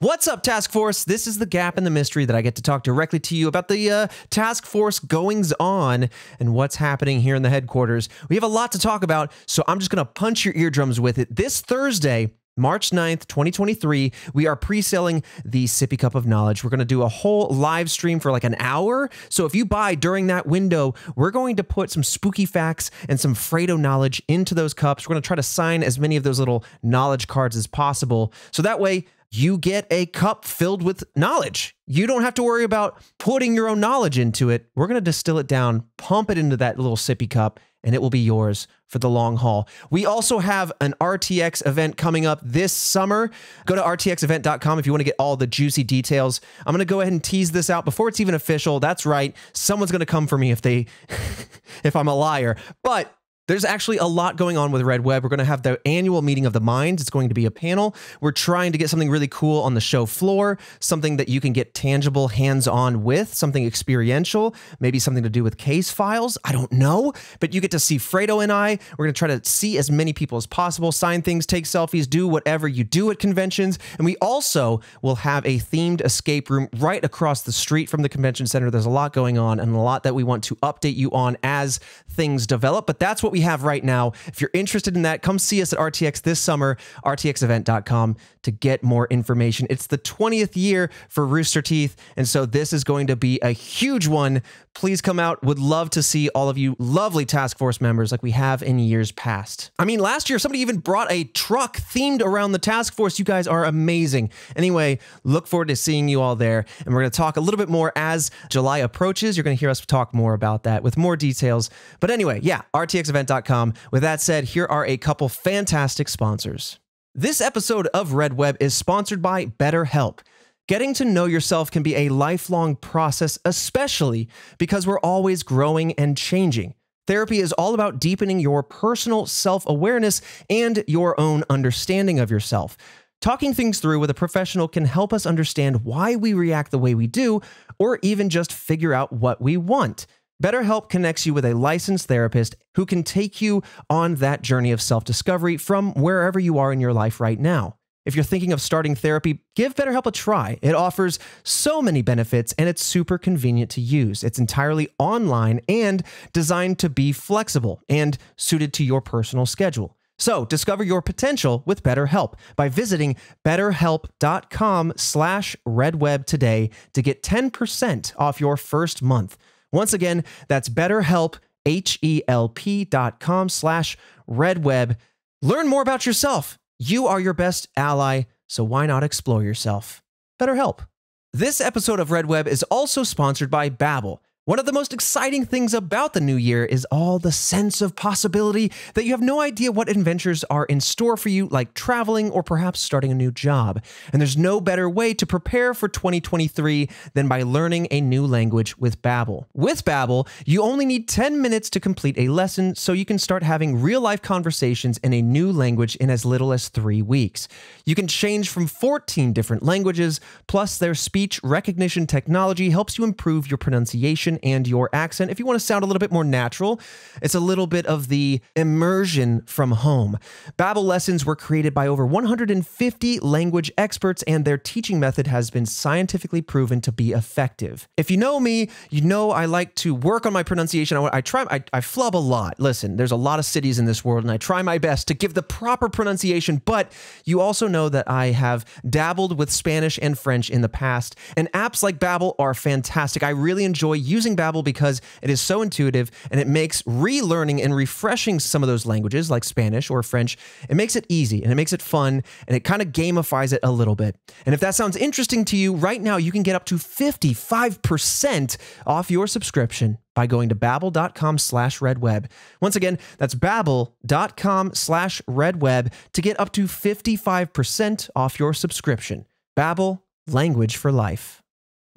What's up, Task Force? This is the gap in the mystery that I get to talk directly to you about the uh, Task Force goings on and what's happening here in the headquarters. We have a lot to talk about, so I'm just going to punch your eardrums with it. This Thursday, March 9th, 2023, we are pre selling the Sippy Cup of Knowledge. We're going to do a whole live stream for like an hour. So if you buy during that window, we're going to put some spooky facts and some Fredo knowledge into those cups. We're going to try to sign as many of those little knowledge cards as possible. So that way, you get a cup filled with knowledge. You don't have to worry about putting your own knowledge into it. We're going to distill it down, pump it into that little sippy cup, and it will be yours for the long haul. We also have an RTX event coming up this summer. Go to rtxevent.com if you want to get all the juicy details. I'm going to go ahead and tease this out before it's even official. That's right. Someone's going to come for me if they *laughs* if I'm a liar. But there's actually a lot going on with Red Web. We're going to have the annual meeting of the minds. It's going to be a panel. We're trying to get something really cool on the show floor, something that you can get tangible hands on with, something experiential, maybe something to do with case files. I don't know, but you get to see Fredo and I. We're going to try to see as many people as possible, sign things, take selfies, do whatever you do at conventions. And we also will have a themed escape room right across the street from the convention center. There's a lot going on and a lot that we want to update you on as things develop, but that's what we we have right now. If you're interested in that, come see us at RTX this summer, rtxevent.com to get more information. It's the 20th year for Rooster Teeth, and so this is going to be a huge one. Please come out. Would love to see all of you lovely task force members like we have in years past. I mean, last year somebody even brought a truck themed around the task force. You guys are amazing. Anyway, look forward to seeing you all there, and we're going to talk a little bit more as July approaches. You're going to hear us talk more about that with more details. But anyway, yeah, rtxevent.com. With that said, here are a couple fantastic sponsors. This episode of Red Web is sponsored by BetterHelp. Getting to know yourself can be a lifelong process, especially because we're always growing and changing. Therapy is all about deepening your personal self awareness and your own understanding of yourself. Talking things through with a professional can help us understand why we react the way we do, or even just figure out what we want. BetterHelp connects you with a licensed therapist who can take you on that journey of self discovery from wherever you are in your life right now. If you're thinking of starting therapy, give BetterHelp a try. It offers so many benefits and it's super convenient to use. It's entirely online and designed to be flexible and suited to your personal schedule. So discover your potential with BetterHelp by visiting betterhelp.com slash redweb today to get 10% off your first month. Once again, that's betterhelp, H-E-L-P dot com slash redweb. Learn more about yourself. You are your best ally, so why not explore yourself? BetterHelp. This episode of Red Web is also sponsored by Babbel. One of the most exciting things about the new year is all the sense of possibility that you have no idea what adventures are in store for you, like traveling or perhaps starting a new job. And there's no better way to prepare for 2023 than by learning a new language with Babbel. With Babbel, you only need 10 minutes to complete a lesson so you can start having real-life conversations in a new language in as little as 3 weeks. You can change from 14 different languages, plus their speech recognition technology helps you improve your pronunciation and your accent. If you want to sound a little bit more natural, it's a little bit of the immersion from home. Babbel lessons were created by over 150 language experts and their teaching method has been scientifically proven to be effective. If you know me, you know I like to work on my pronunciation. I, I try I, I flub a lot. Listen, there's a lot of cities in this world and I try my best to give the proper pronunciation, but you also know that I have dabbled with Spanish and French in the past, and apps like Babbel are fantastic. I really enjoy using using Babbel because it is so intuitive and it makes relearning and refreshing some of those languages like Spanish or French, it makes it easy and it makes it fun and it kind of gamifies it a little bit. And if that sounds interesting to you, right now you can get up to 55% off your subscription by going to babbel.com slash redweb. Once again, that's babbel.com slash redweb to get up to 55% off your subscription. Babbel, language for life.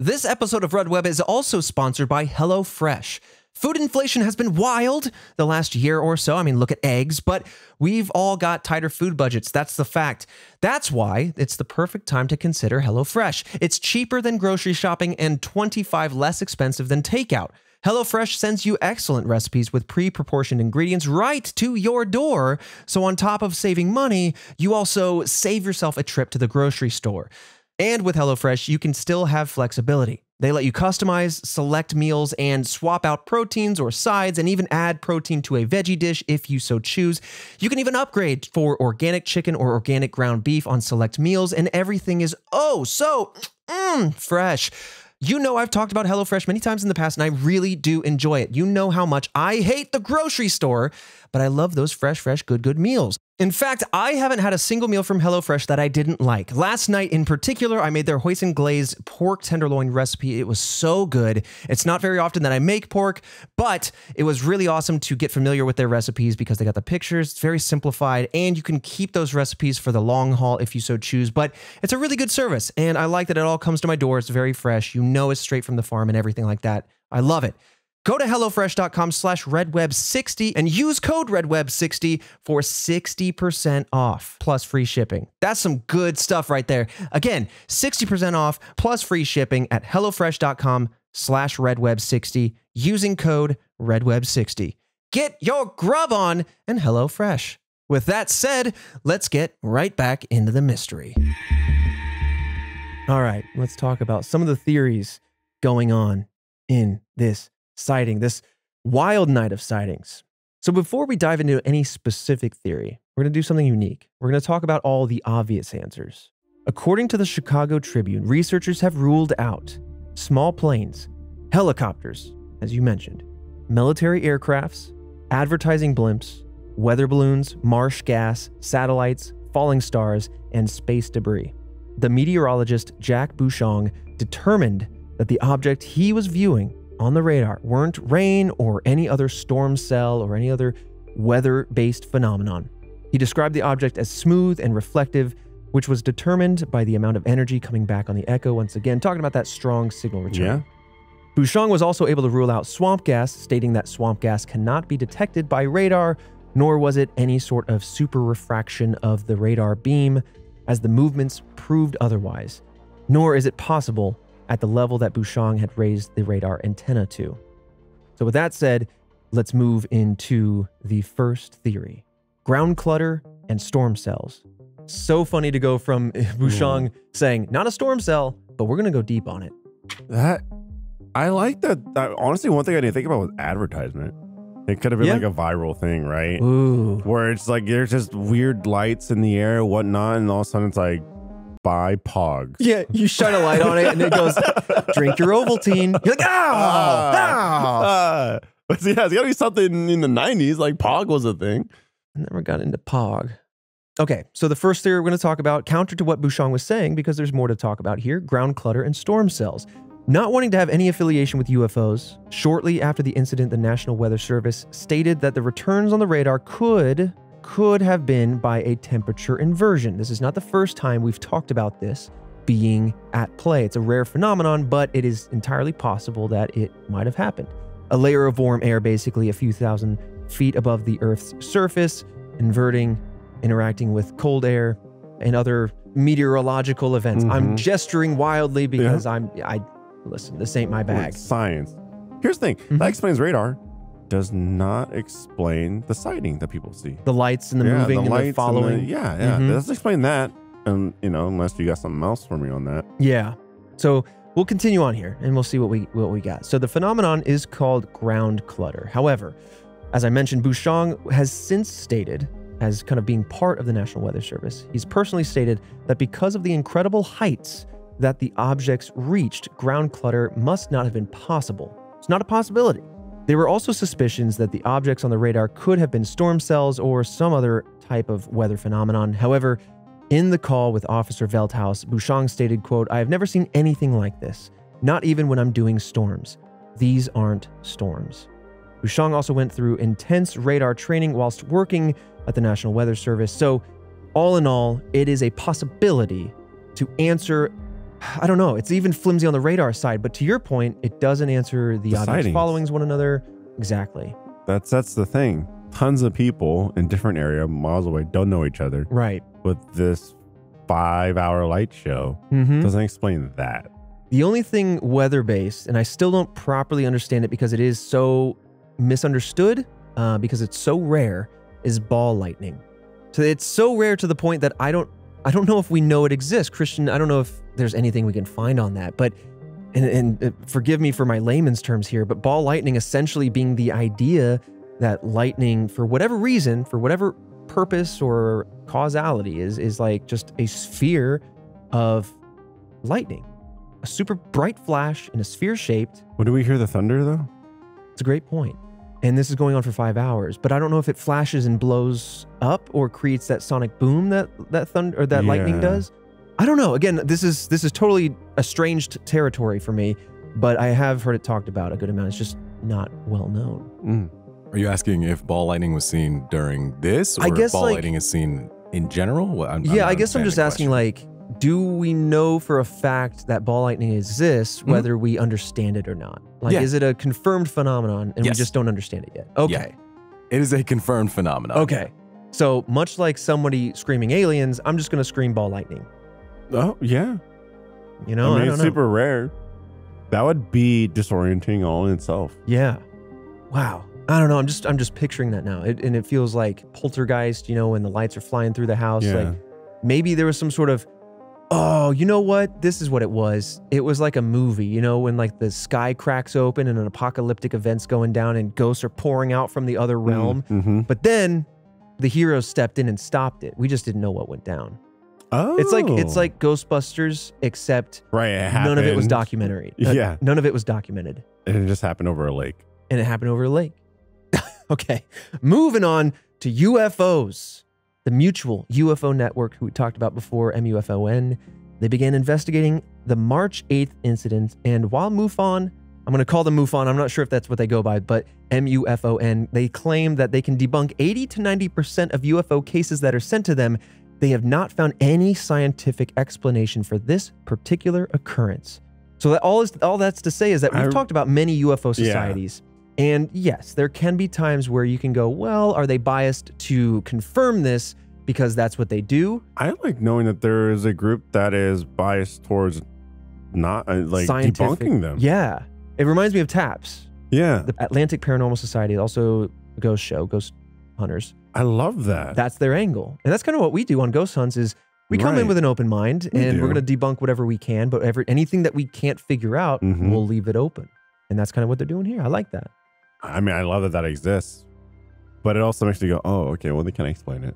This episode of Red Web is also sponsored by HelloFresh. Food inflation has been wild the last year or so. I mean, look at eggs, but we've all got tighter food budgets. That's the fact. That's why it's the perfect time to consider HelloFresh. It's cheaper than grocery shopping and 25 less expensive than takeout. HelloFresh sends you excellent recipes with pre proportioned ingredients right to your door. So, on top of saving money, you also save yourself a trip to the grocery store. And with HelloFresh, you can still have flexibility. They let you customize, select meals, and swap out proteins or sides, and even add protein to a veggie dish if you so choose. You can even upgrade for organic chicken or organic ground beef on select meals, and everything is oh so mm, fresh. You know, I've talked about HelloFresh many times in the past, and I really do enjoy it. You know how much I hate the grocery store, but I love those fresh, fresh, good, good meals. In fact, I haven't had a single meal from HelloFresh that I didn't like. Last night in particular, I made their hoisin glazed pork tenderloin recipe. It was so good. It's not very often that I make pork, but it was really awesome to get familiar with their recipes because they got the pictures. It's very simplified, and you can keep those recipes for the long haul if you so choose. But it's a really good service, and I like that it all comes to my door. It's very fresh. You know it's straight from the farm and everything like that. I love it. Go to HelloFresh.com slash RedWeb60 and use code RedWeb60 for 60% off plus free shipping. That's some good stuff right there. Again, 60% off plus free shipping at HelloFresh.com slash RedWeb60 using code RedWeb60. Get your grub on and HelloFresh. With that said, let's get right back into the mystery. All right, let's talk about some of the theories going on in this sighting, this wild night of sightings. So before we dive into any specific theory, we're going to do something unique. We're going to talk about all the obvious answers. According to the Chicago Tribune, researchers have ruled out small planes, helicopters, as you mentioned, military aircrafts, advertising blimps, weather balloons, marsh gas, satellites, falling stars, and space debris. The meteorologist Jack Bushong determined that the object he was viewing on the radar weren't rain or any other storm cell or any other weather based phenomenon. He described the object as smooth and reflective, which was determined by the amount of energy coming back on the echo. Once again, talking about that strong signal return. Yeah. Bushong was also able to rule out swamp gas, stating that swamp gas cannot be detected by radar, nor was it any sort of super refraction of the radar beam, as the movements proved otherwise. Nor is it possible at the level that Bushong had raised the radar antenna to. So, with that said, let's move into the first theory ground clutter and storm cells. So funny to go from *laughs* Bushong saying, not a storm cell, but we're going to go deep on it. That I like that. that. Honestly, one thing I didn't think about was advertisement. It could have been Yeah. like a viral thing, right? Ooh. Where it's like there's just weird lights in the air, whatnot, and all of a sudden it's like buy Pogs. Yeah, you shine a light on it and it goes, drink your Ovaltine. You're like, oh, Ah, ah. But yeah, it's gotta be something in the '90s. Like Pog was a thing. I never got into POG. Okay, so the first theory we're going to talk about, counter to what Bushong was saying, because there's more to talk about here ground clutter and storm cells. Not wanting to have any affiliation with UFOs, shortly after the incident, the National Weather Service stated that the returns on the radar could could have been by a temperature inversion. This is not the first time we've talked about this being at play. It's a rare phenomenon, but it is entirely possible that it might have happened. A layer of warm air, basically a few thousand feet above the Earth's surface, inverting, interacting with cold air, and other meteorological events. I'm Mhm. gesturing wildly because I'm I listen, this ain't my bag. It's science. Here's the thing Mhm. that explains radar, does not explain the sighting that people see. The lights and the yeah, moving and the lights following. yeah, yeah. Mhm. It doesn't explain that. And you know, unless you got something else for me on that. Yeah. So we'll continue on here and we'll see what we what we got. So the phenomenon is called ground clutter. However, as I mentioned, Bushong has since stated, as kind of being part of the National Weather Service, he's personally stated that because of the incredible heights that the objects reached, ground clutter must not have been possible. It's not a possibility. There were also suspicions that the objects on the radar could have been storm cells or some other type of weather phenomenon. However, in the call with Officer Velthouse, Bushong stated, quote, I have never seen anything like this, not even when I'm doing storms. These aren't storms. Bushong also went through intense radar training whilst working at the National Weather Service. So, all in all, it is a possibility to answer. I don't know, it's even flimsy on the radar side, but to your point, it doesn't answer the, The objects sightings. following one another. Exactly. That's that's the thing. Tons of people in different area, miles away, don't know each other. Right. But this five hour light show Mm-hmm. doesn't explain that. The only thing weather based, and I still don't properly understand it because it is so misunderstood, uh, because it's so rare, is ball lightning. So it's so rare to the point that I don't, I don't know if we know it exists. Christian, I don't know if there's anything we can find on that. But, and, and uh, forgive me for my layman's terms here, but ball lightning essentially being the idea that lightning, for whatever reason, for whatever purpose or causality, is is like just a sphere of lightning a super bright flash in a sphere shaped. When do we hear the thunder though? It's a great point. And this is going on for five hours, but I don't know if it flashes and blows up or creates that sonic boom that that thunder or that lightning does. I don't know. Again, this is this is totally estranged territory for me, but I have heard it talked about a good amount. It's just not well known. Mm. Are you asking if ball lightning was seen during this, or I guess, if ball like- lightning is seen in general? Well, I'm, yeah, not I guess I'm just asking question. like do we know for a fact that ball lightning exists, Mhm. whether we understand it or not? Like, Yeah. is it a confirmed phenomenon and Yes. we just don't understand it yet? Okay. it is a confirmed phenomenon. Okay. So much like somebody screaming aliens, I'm just gonna scream ball lightning. Oh yeah. You know, I I, mean, don't it's know. super rare. That would be disorienting all in itself. Yeah. Wow. I don't know. I'm just I'm just picturing that now, it, and it feels like poltergeist. You know, when the lights are flying through the house. Yeah. Like maybe there was some sort of Oh, you know what? This is what it was. It was like a movie, you know, when like the sky cracks open and an apocalyptic event's going down and ghosts are pouring out from the other realm. Mm-hmm. But then the heroes stepped in and stopped it. We just didn't know what went down. Oh, It's like it's like Ghostbusters, except right. None of it was documentary. *laughs* Uh, Yeah. none of it was documented, and it just happened over a lake. and it happened over a lake. *laughs* okay, moving on to UFOs. The Mutual UFO Network, who we talked about before, MUFON, they began investigating the March 8th incident. And while MUFON, I'm going to call them MUFON, I'm not sure if that's what they go by, but MUFON, they claim that they can debunk 80 to 90% of UFO cases that are sent to them. They have not found any scientific explanation for this particular occurrence. So that all is all that's to say is that we've I- talked about many UFO Yeah. And yes, there can be times where you can go, well, are they biased to confirm this because that's what they do? I like knowing that there is a group that is biased towards not uh, like Scientific- debunking them. Yeah. It reminds me of TAPS, Yeah, the Atlantic Paranormal Society, also a ghost show, Ghost Hunters. I love that. That's their angle. And that's kind of what we do on Ghost Hunts is we come in with an open mind We and we're going to debunk whatever we can, but every, anything that we can't figure out, Mhm. we'll leave it open. And that's kind of what they're doing here. I like that. I mean, I love that that exists, but it also makes me go, "Oh, okay. Well, they can explain it."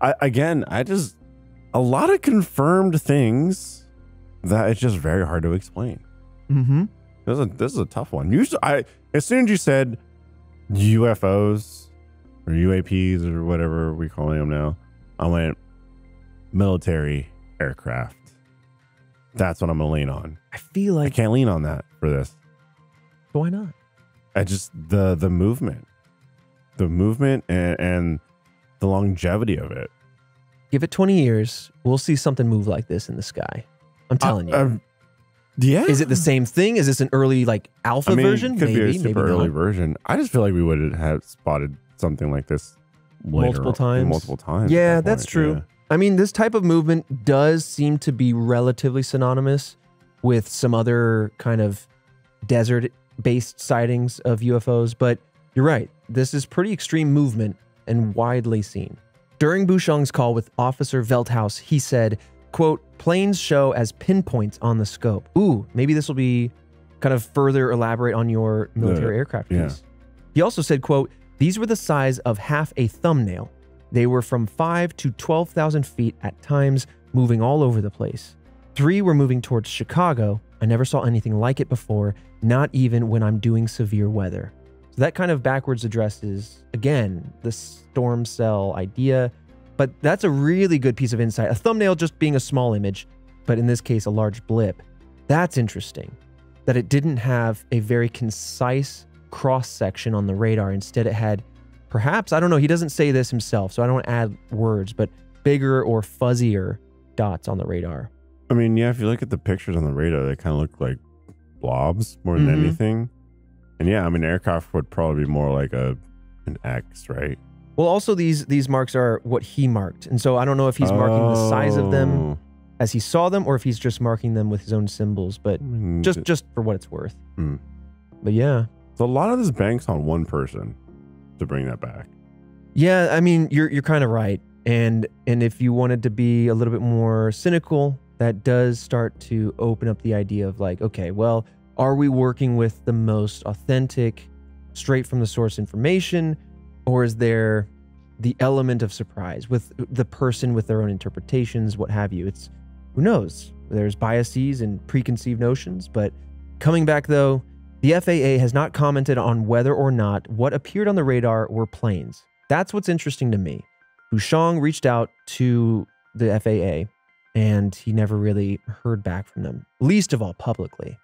I again, I just a lot of confirmed things that it's just very hard to explain. Mm-hmm. This is a, this is a tough one. Usually, I as soon as you said UFOs or UAPs or whatever we calling them now, I went military aircraft. That's what I'm gonna lean on. I feel like I can't lean on that for this. why not? I just the the movement, the movement, and and the longevity of it. Give it 20 years, we'll see something move like this in the sky. I'm telling you. Yeah. Is it the same thing? Is this an early like alpha I mean, version? It could maybe, be a super maybe early not. version. I just feel like we would have spotted something like this Multiple times. Multiple times. Yeah, that that's true. yeah. I mean, this type of movement does seem to be relatively synonymous with some other kind of desert based sightings of UFOs, but you're right. This is pretty extreme movement and widely seen. During Bushong's call with Officer Velthouse, he said, quote, planes show as pinpoints on the scope. Ooh, maybe this will be kind of further elaborate on your military aircraft yeah. He also said, quote, these were the size of half a thumbnail. They were from 5 to 12,000 feet at times, moving all over the place. Three were moving towards Chicago. I never saw anything like it before, not even when I'm doing severe weather. So that kind of backwards addresses, again, the storm cell idea. But that's a really good piece of insight. A thumbnail just being a small image, but in this case, a large blip. That's interesting. That it didn't have a very concise cross section on the radar. Instead, it had perhaps, I don't know, he doesn't say this himself, so I don't add words, but bigger or fuzzier dots on the radar. I mean, yeah, if you look at the pictures on the radar, they kind of look like blobs more than Mhm. anything. And yeah, I mean, aircraft would probably be more like a an X, right? Well, also these these marks are what he marked, and so I don't know if he's marking the size of them Oh. as he saw them, or if he's just marking them with his own symbols. But mean, just just for what it's worth. Hmm. But yeah, so a lot of this banks on one person to bring that back. yeah. I mean, you're you're kind of right, and and if you wanted to be a little bit more cynical, that does start to open up the idea of like, okay, well, are we working with the most authentic, straight from the source information, or is there the element of surprise with the person with their own interpretations, what have you? It's who knows? There's biases and preconceived notions, but coming back though, the FAA has not commented on whether or not what appeared on the radar were planes. That's what's interesting to me. Bushong reached out to the FAA and he never really heard back from them, least of all publicly.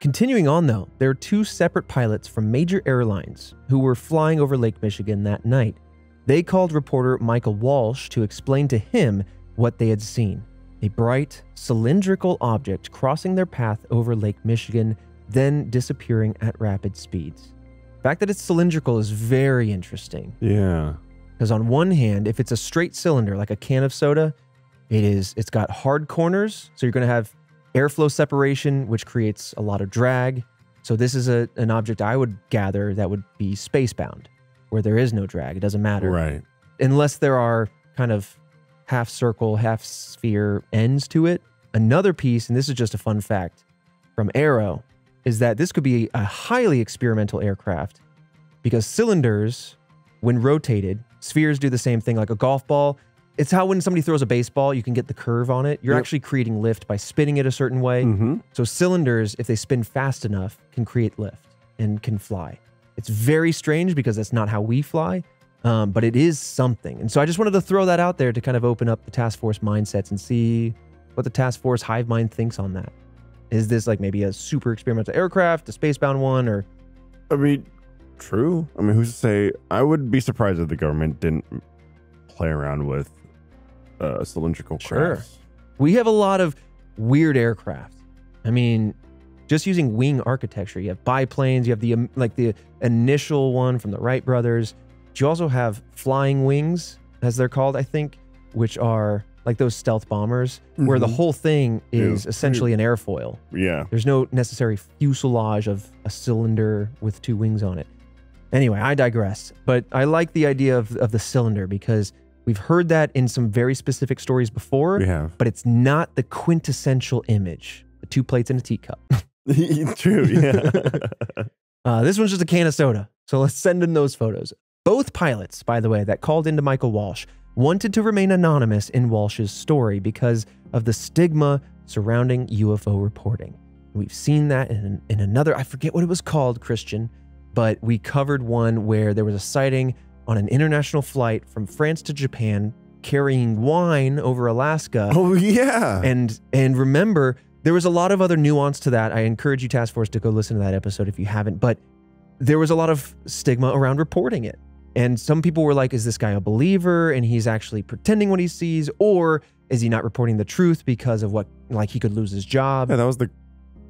Continuing on though, there are two separate pilots from major airlines who were flying over Lake Michigan that night. They called reporter Michael Walsh to explain to him what they had seen a bright, cylindrical object crossing their path over Lake Michigan, then disappearing at rapid speeds. The fact that it's cylindrical is very interesting Yeah. because on one hand, if it's a straight cylinder like a can of soda, it is it's got hard corners, so you're going to have airflow separation, which creates a lot of drag. So this is a, an object I would gather that would be spacebound, where there is no drag. It doesn't matter Right. unless there are kind of half circle, half sphere ends to it. another piece, and this is just a fun fact from Arrow, is that this could be a highly experimental aircraft because cylinders, when rotated, spheres do the same thing like a golf ball. It's how when somebody throws a baseball, you can get the curve on it. You're Yep. actually creating lift by spinning it a certain way. Mm-hmm. So cylinders, if they spin fast enough, can create lift and can fly. It's very strange because that's not how we fly, um, but it is something. And so I just wanted to throw that out there to kind of open up the task force mindsets and see what the task force hive mind thinks on that. Is this like maybe a super experimental aircraft, a spacebound one, or I mean, true. I mean, who's to say? I would be surprised if the government didn't play around with uh, cylindrical Sure. crafts. we have a lot of weird aircraft. I mean, just using wing architecture, you have biplanes, you have the um, like the initial one from the Wright brothers. But you also have flying wings, as they're called, I think, which are like those stealth bombers, where the Mhm. whole thing is Yeah. essentially an airfoil. Yeah. There's no necessary fuselage of a cylinder with two wings on it. Anyway, I digress. But I like the idea of, of the cylinder because we've heard that in some very specific stories before We have. but it's not the quintessential image. The two plates and a teacup. *laughs* *laughs* true. Yeah. *laughs* Uh, this one's just a can of soda. So let's send in those photos. Both pilots, by the way, that called into Michael Walsh wanted to remain anonymous in Walsh's story because of the stigma surrounding UFO reporting. We've seen that in, in another, I forget what it was called, Christian, but we covered one where there was a sighting on an international flight from France to Japan carrying wine over Alaska. oh yeah. And and remember, there was a lot of other nuance to that. I encourage you, Task Force, to go listen to that episode if you haven't. But there was a lot of stigma around reporting it. And some people were like, is this guy a believer and he's actually pretending what he sees? Or is he not reporting the truth because of what, like he could lose his job? yeah, that was the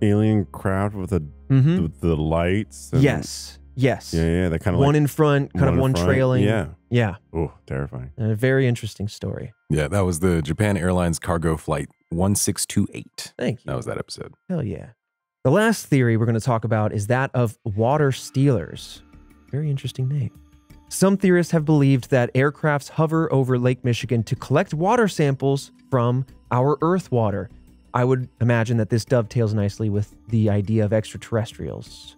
alien craft with the Mhm. with the lights. and- Yes. Yes. Yeah, yeah. That kind of one like in front, kind of one front. trailing. Yeah. Yeah. Oh, terrifying. A very interesting story. Yeah, that was the Japan Airlines cargo flight 1628. Thank you. That was that episode. Hell yeah. The last theory we're going to talk about is that of water stealers. Very interesting name. Some theorists have believed that aircrafts hover over Lake Michigan to collect water samples from our Earth water. I would imagine that this dovetails nicely with the idea of extraterrestrials.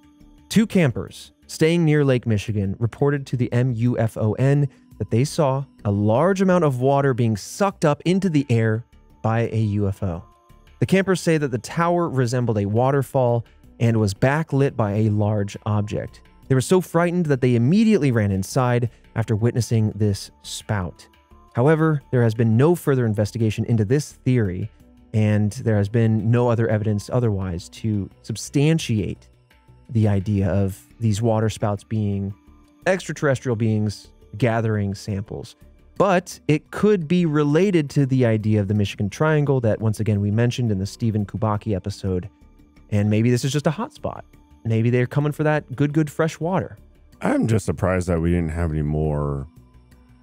Two campers staying near Lake Michigan reported to the MUFON that they saw a large amount of water being sucked up into the air by a UFO. The campers say that the tower resembled a waterfall and was backlit by a large object. They were so frightened that they immediately ran inside after witnessing this spout. However, there has been no further investigation into this theory, and there has been no other evidence otherwise to substantiate the idea of these water spouts being extraterrestrial beings gathering samples. But it could be related to the idea of the Michigan Triangle that, once again, we mentioned in the Steven Kubacki episode. And maybe this is just a hotspot. Maybe they're coming for that good, good fresh water. I'm just surprised that we didn't have any more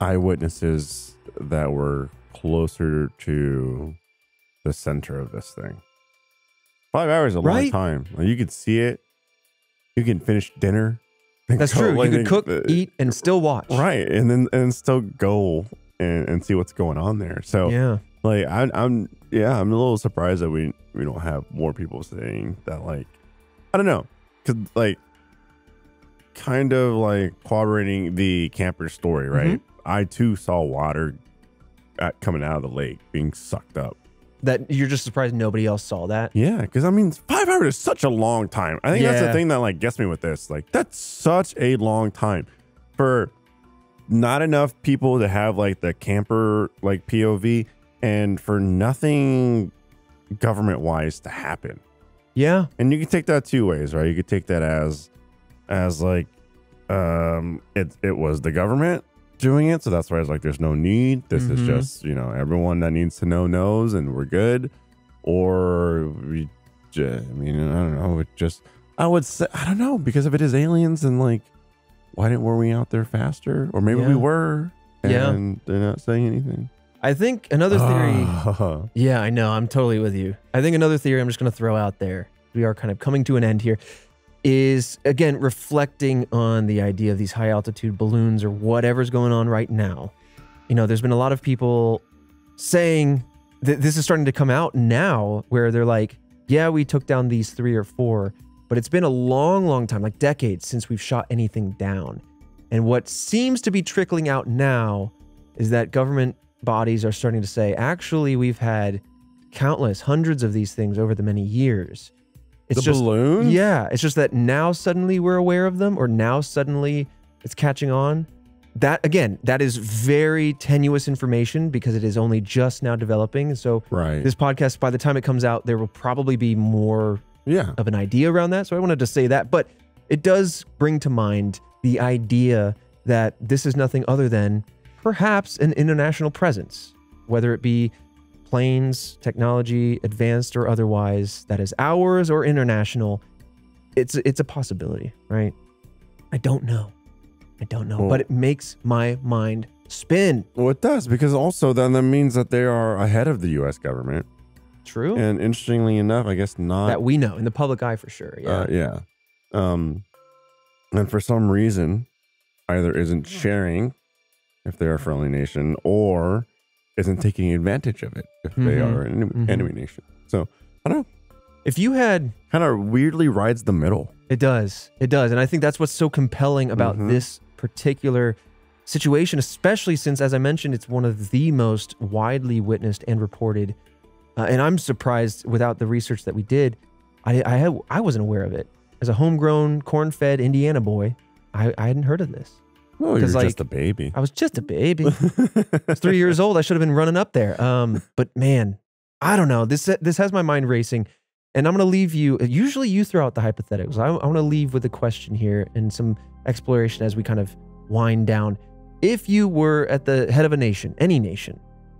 eyewitnesses that were closer to the center of this thing. Five hours is a long time. You could see it. You can finish dinner. That's true. You could cook, uh, eat, and still watch. right, and then and still go and, and see what's going on there. So Yeah. like I, I'm yeah I'm a little surprised that we we don't have more people saying that like I don't know because like kind of like corroborating the camper story right I too saw water at, coming out of the lake being sucked up That you're just surprised nobody else saw that. yeah because I mean five hours is such a long time I think that's the thing that like gets me with this like that's such a long time for not enough people to have like the camper like POV and for nothing government wise to happen. Yeah. And you can take that two ways, right? You could take that as as like um it it was the government doing it, so that's why it's like there's no need. This is Mhm. just, you know, everyone that needs to know knows and we're good. Or we I mean, I don't know, it just I would say I don't know, because if it is aliens and like why didn't were we out there faster? Or maybe we Yeah. were Yeah. they're not saying anything. I think another theory. Ah. *laughs* Yeah, I know. I'm totally with you. I think another theory I'm just going to throw out there. We are kind of coming to an end here. Is again reflecting on the idea of these high altitude balloons or whatever's going on right now. You know, there's been a lot of people saying that this is starting to come out now where they're like, yeah, we took down these three or four, but it's been a long, long time, like decades, since we've shot anything down. And what seems to be trickling out now is that government bodies are starting to say, actually, we've had countless hundreds of these things over the many years. It's the just balloons? yeah, it's just that now suddenly we're aware of them, or now suddenly it's catching on. That again, that is very tenuous information because it is only just now developing. So Right. this podcast, by the time it comes out, there will probably be more yeah. of an idea around that. So I wanted to say that, but it does bring to mind the idea that this is nothing other than perhaps an international presence, whether it be planes, technology, advanced or otherwise, that is ours or international. It's it's a possibility, right? I don't know. I don't know, Well- but it makes my mind spin. Well, it does because also then that means that they are ahead of the U.S. government. True. And interestingly enough, I guess not. that we know in the public eye for sure. Yeah. Uh, yeah. Um, and for some reason, either isn't sharing if they're a friendly nation or isn't taking advantage of it if they Mhm. are an enemy, Mhm. enemy nation. So I don't know. if you had Kind of weirdly rides the middle. It does. It does. And I think that's what's so compelling about Mhm. this particular situation, especially since, as I mentioned, it's one of the most widely witnessed and reported. Uh, and I'm surprised without the research that we did, I, I, had, I wasn't aware of it. As a homegrown, corn fed Indiana boy, I, I hadn't heard of this. Oh, you're 'Cause, just a baby. I was just a baby. *laughs* I was three years old. I should have been running up there. Um, but man, I don't know. This this has my mind racing, and I'm gonna leave you. Usually, you throw out the hypotheticals. I, I want to leave with a question here and some exploration as we kind of wind down. If you were at the head of a nation, any nation,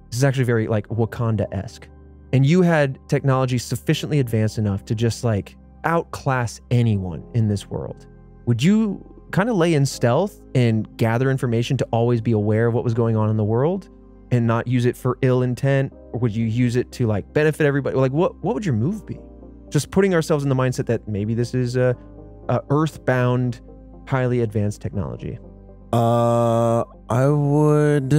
this is actually very like Wakanda esque, and you had technology sufficiently advanced enough to just like outclass anyone in this world, would you kind of lay in stealth and gather information to always be aware of what was going on in the world and not use it for ill intent or would you use it to like benefit everybody like what what would your move be just putting ourselves in the mindset that maybe this is a, a earthbound highly advanced technology Uh, I would.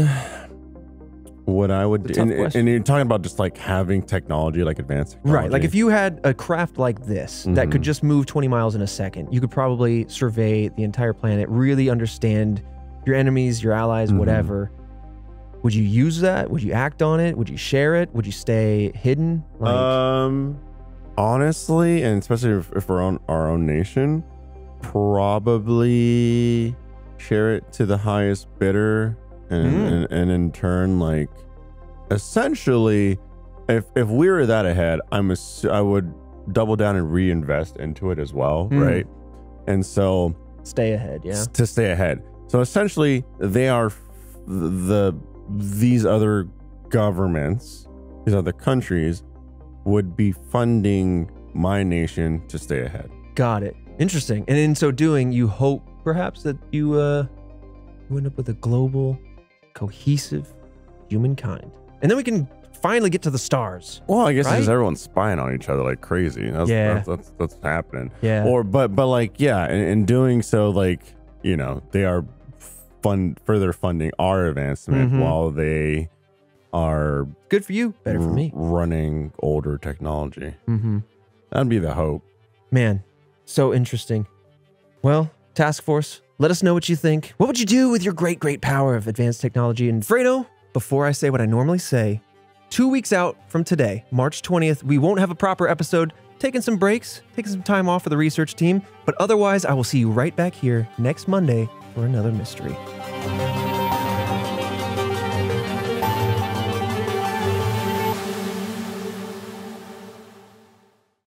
What I would do, and, and you're talking about just like having technology, like advanced technology. right like if you had a craft like this that could Mhm. just move 20 miles in a second you could probably survey the entire planet really understand your enemies your allies Mhm. whatever would you use that would you act on it would you share it would you stay hidden like um, honestly, and especially if, if we're on our own nation, probably share it to the highest bidder, and Mm. and, and in turn, like essentially, if if we were that ahead, I'm ass- I would double down and reinvest into it as well, Mm. right? And so stay ahead yeah to stay ahead. So essentially, they are f- the these other governments, these other countries, would be funding my nation to stay ahead. Got it. Interesting. And in so doing, you hope perhaps that you uh you end up with a global, cohesive humankind. And then we can finally get to the stars. Well, I guess it's just Right? everyone's spying on each other like crazy. That's, Yeah. that's, that's that's happening. Yeah. Or but but like yeah, in, in doing so, like you know, they are fund further funding our advancement Mhm. while they are Good for you. Better for me. running older technology. Mm-hmm. That'd be the hope. Man, so interesting. Well, task force, let us know what you think. What would you do with your great, great power of advanced technology? And Fredo, before I say what I normally say, two weeks out from today, March 20th, we won't have a proper episode. Taking some breaks, taking some time off for the research team, but otherwise, I will see you right back here next Monday for another mystery.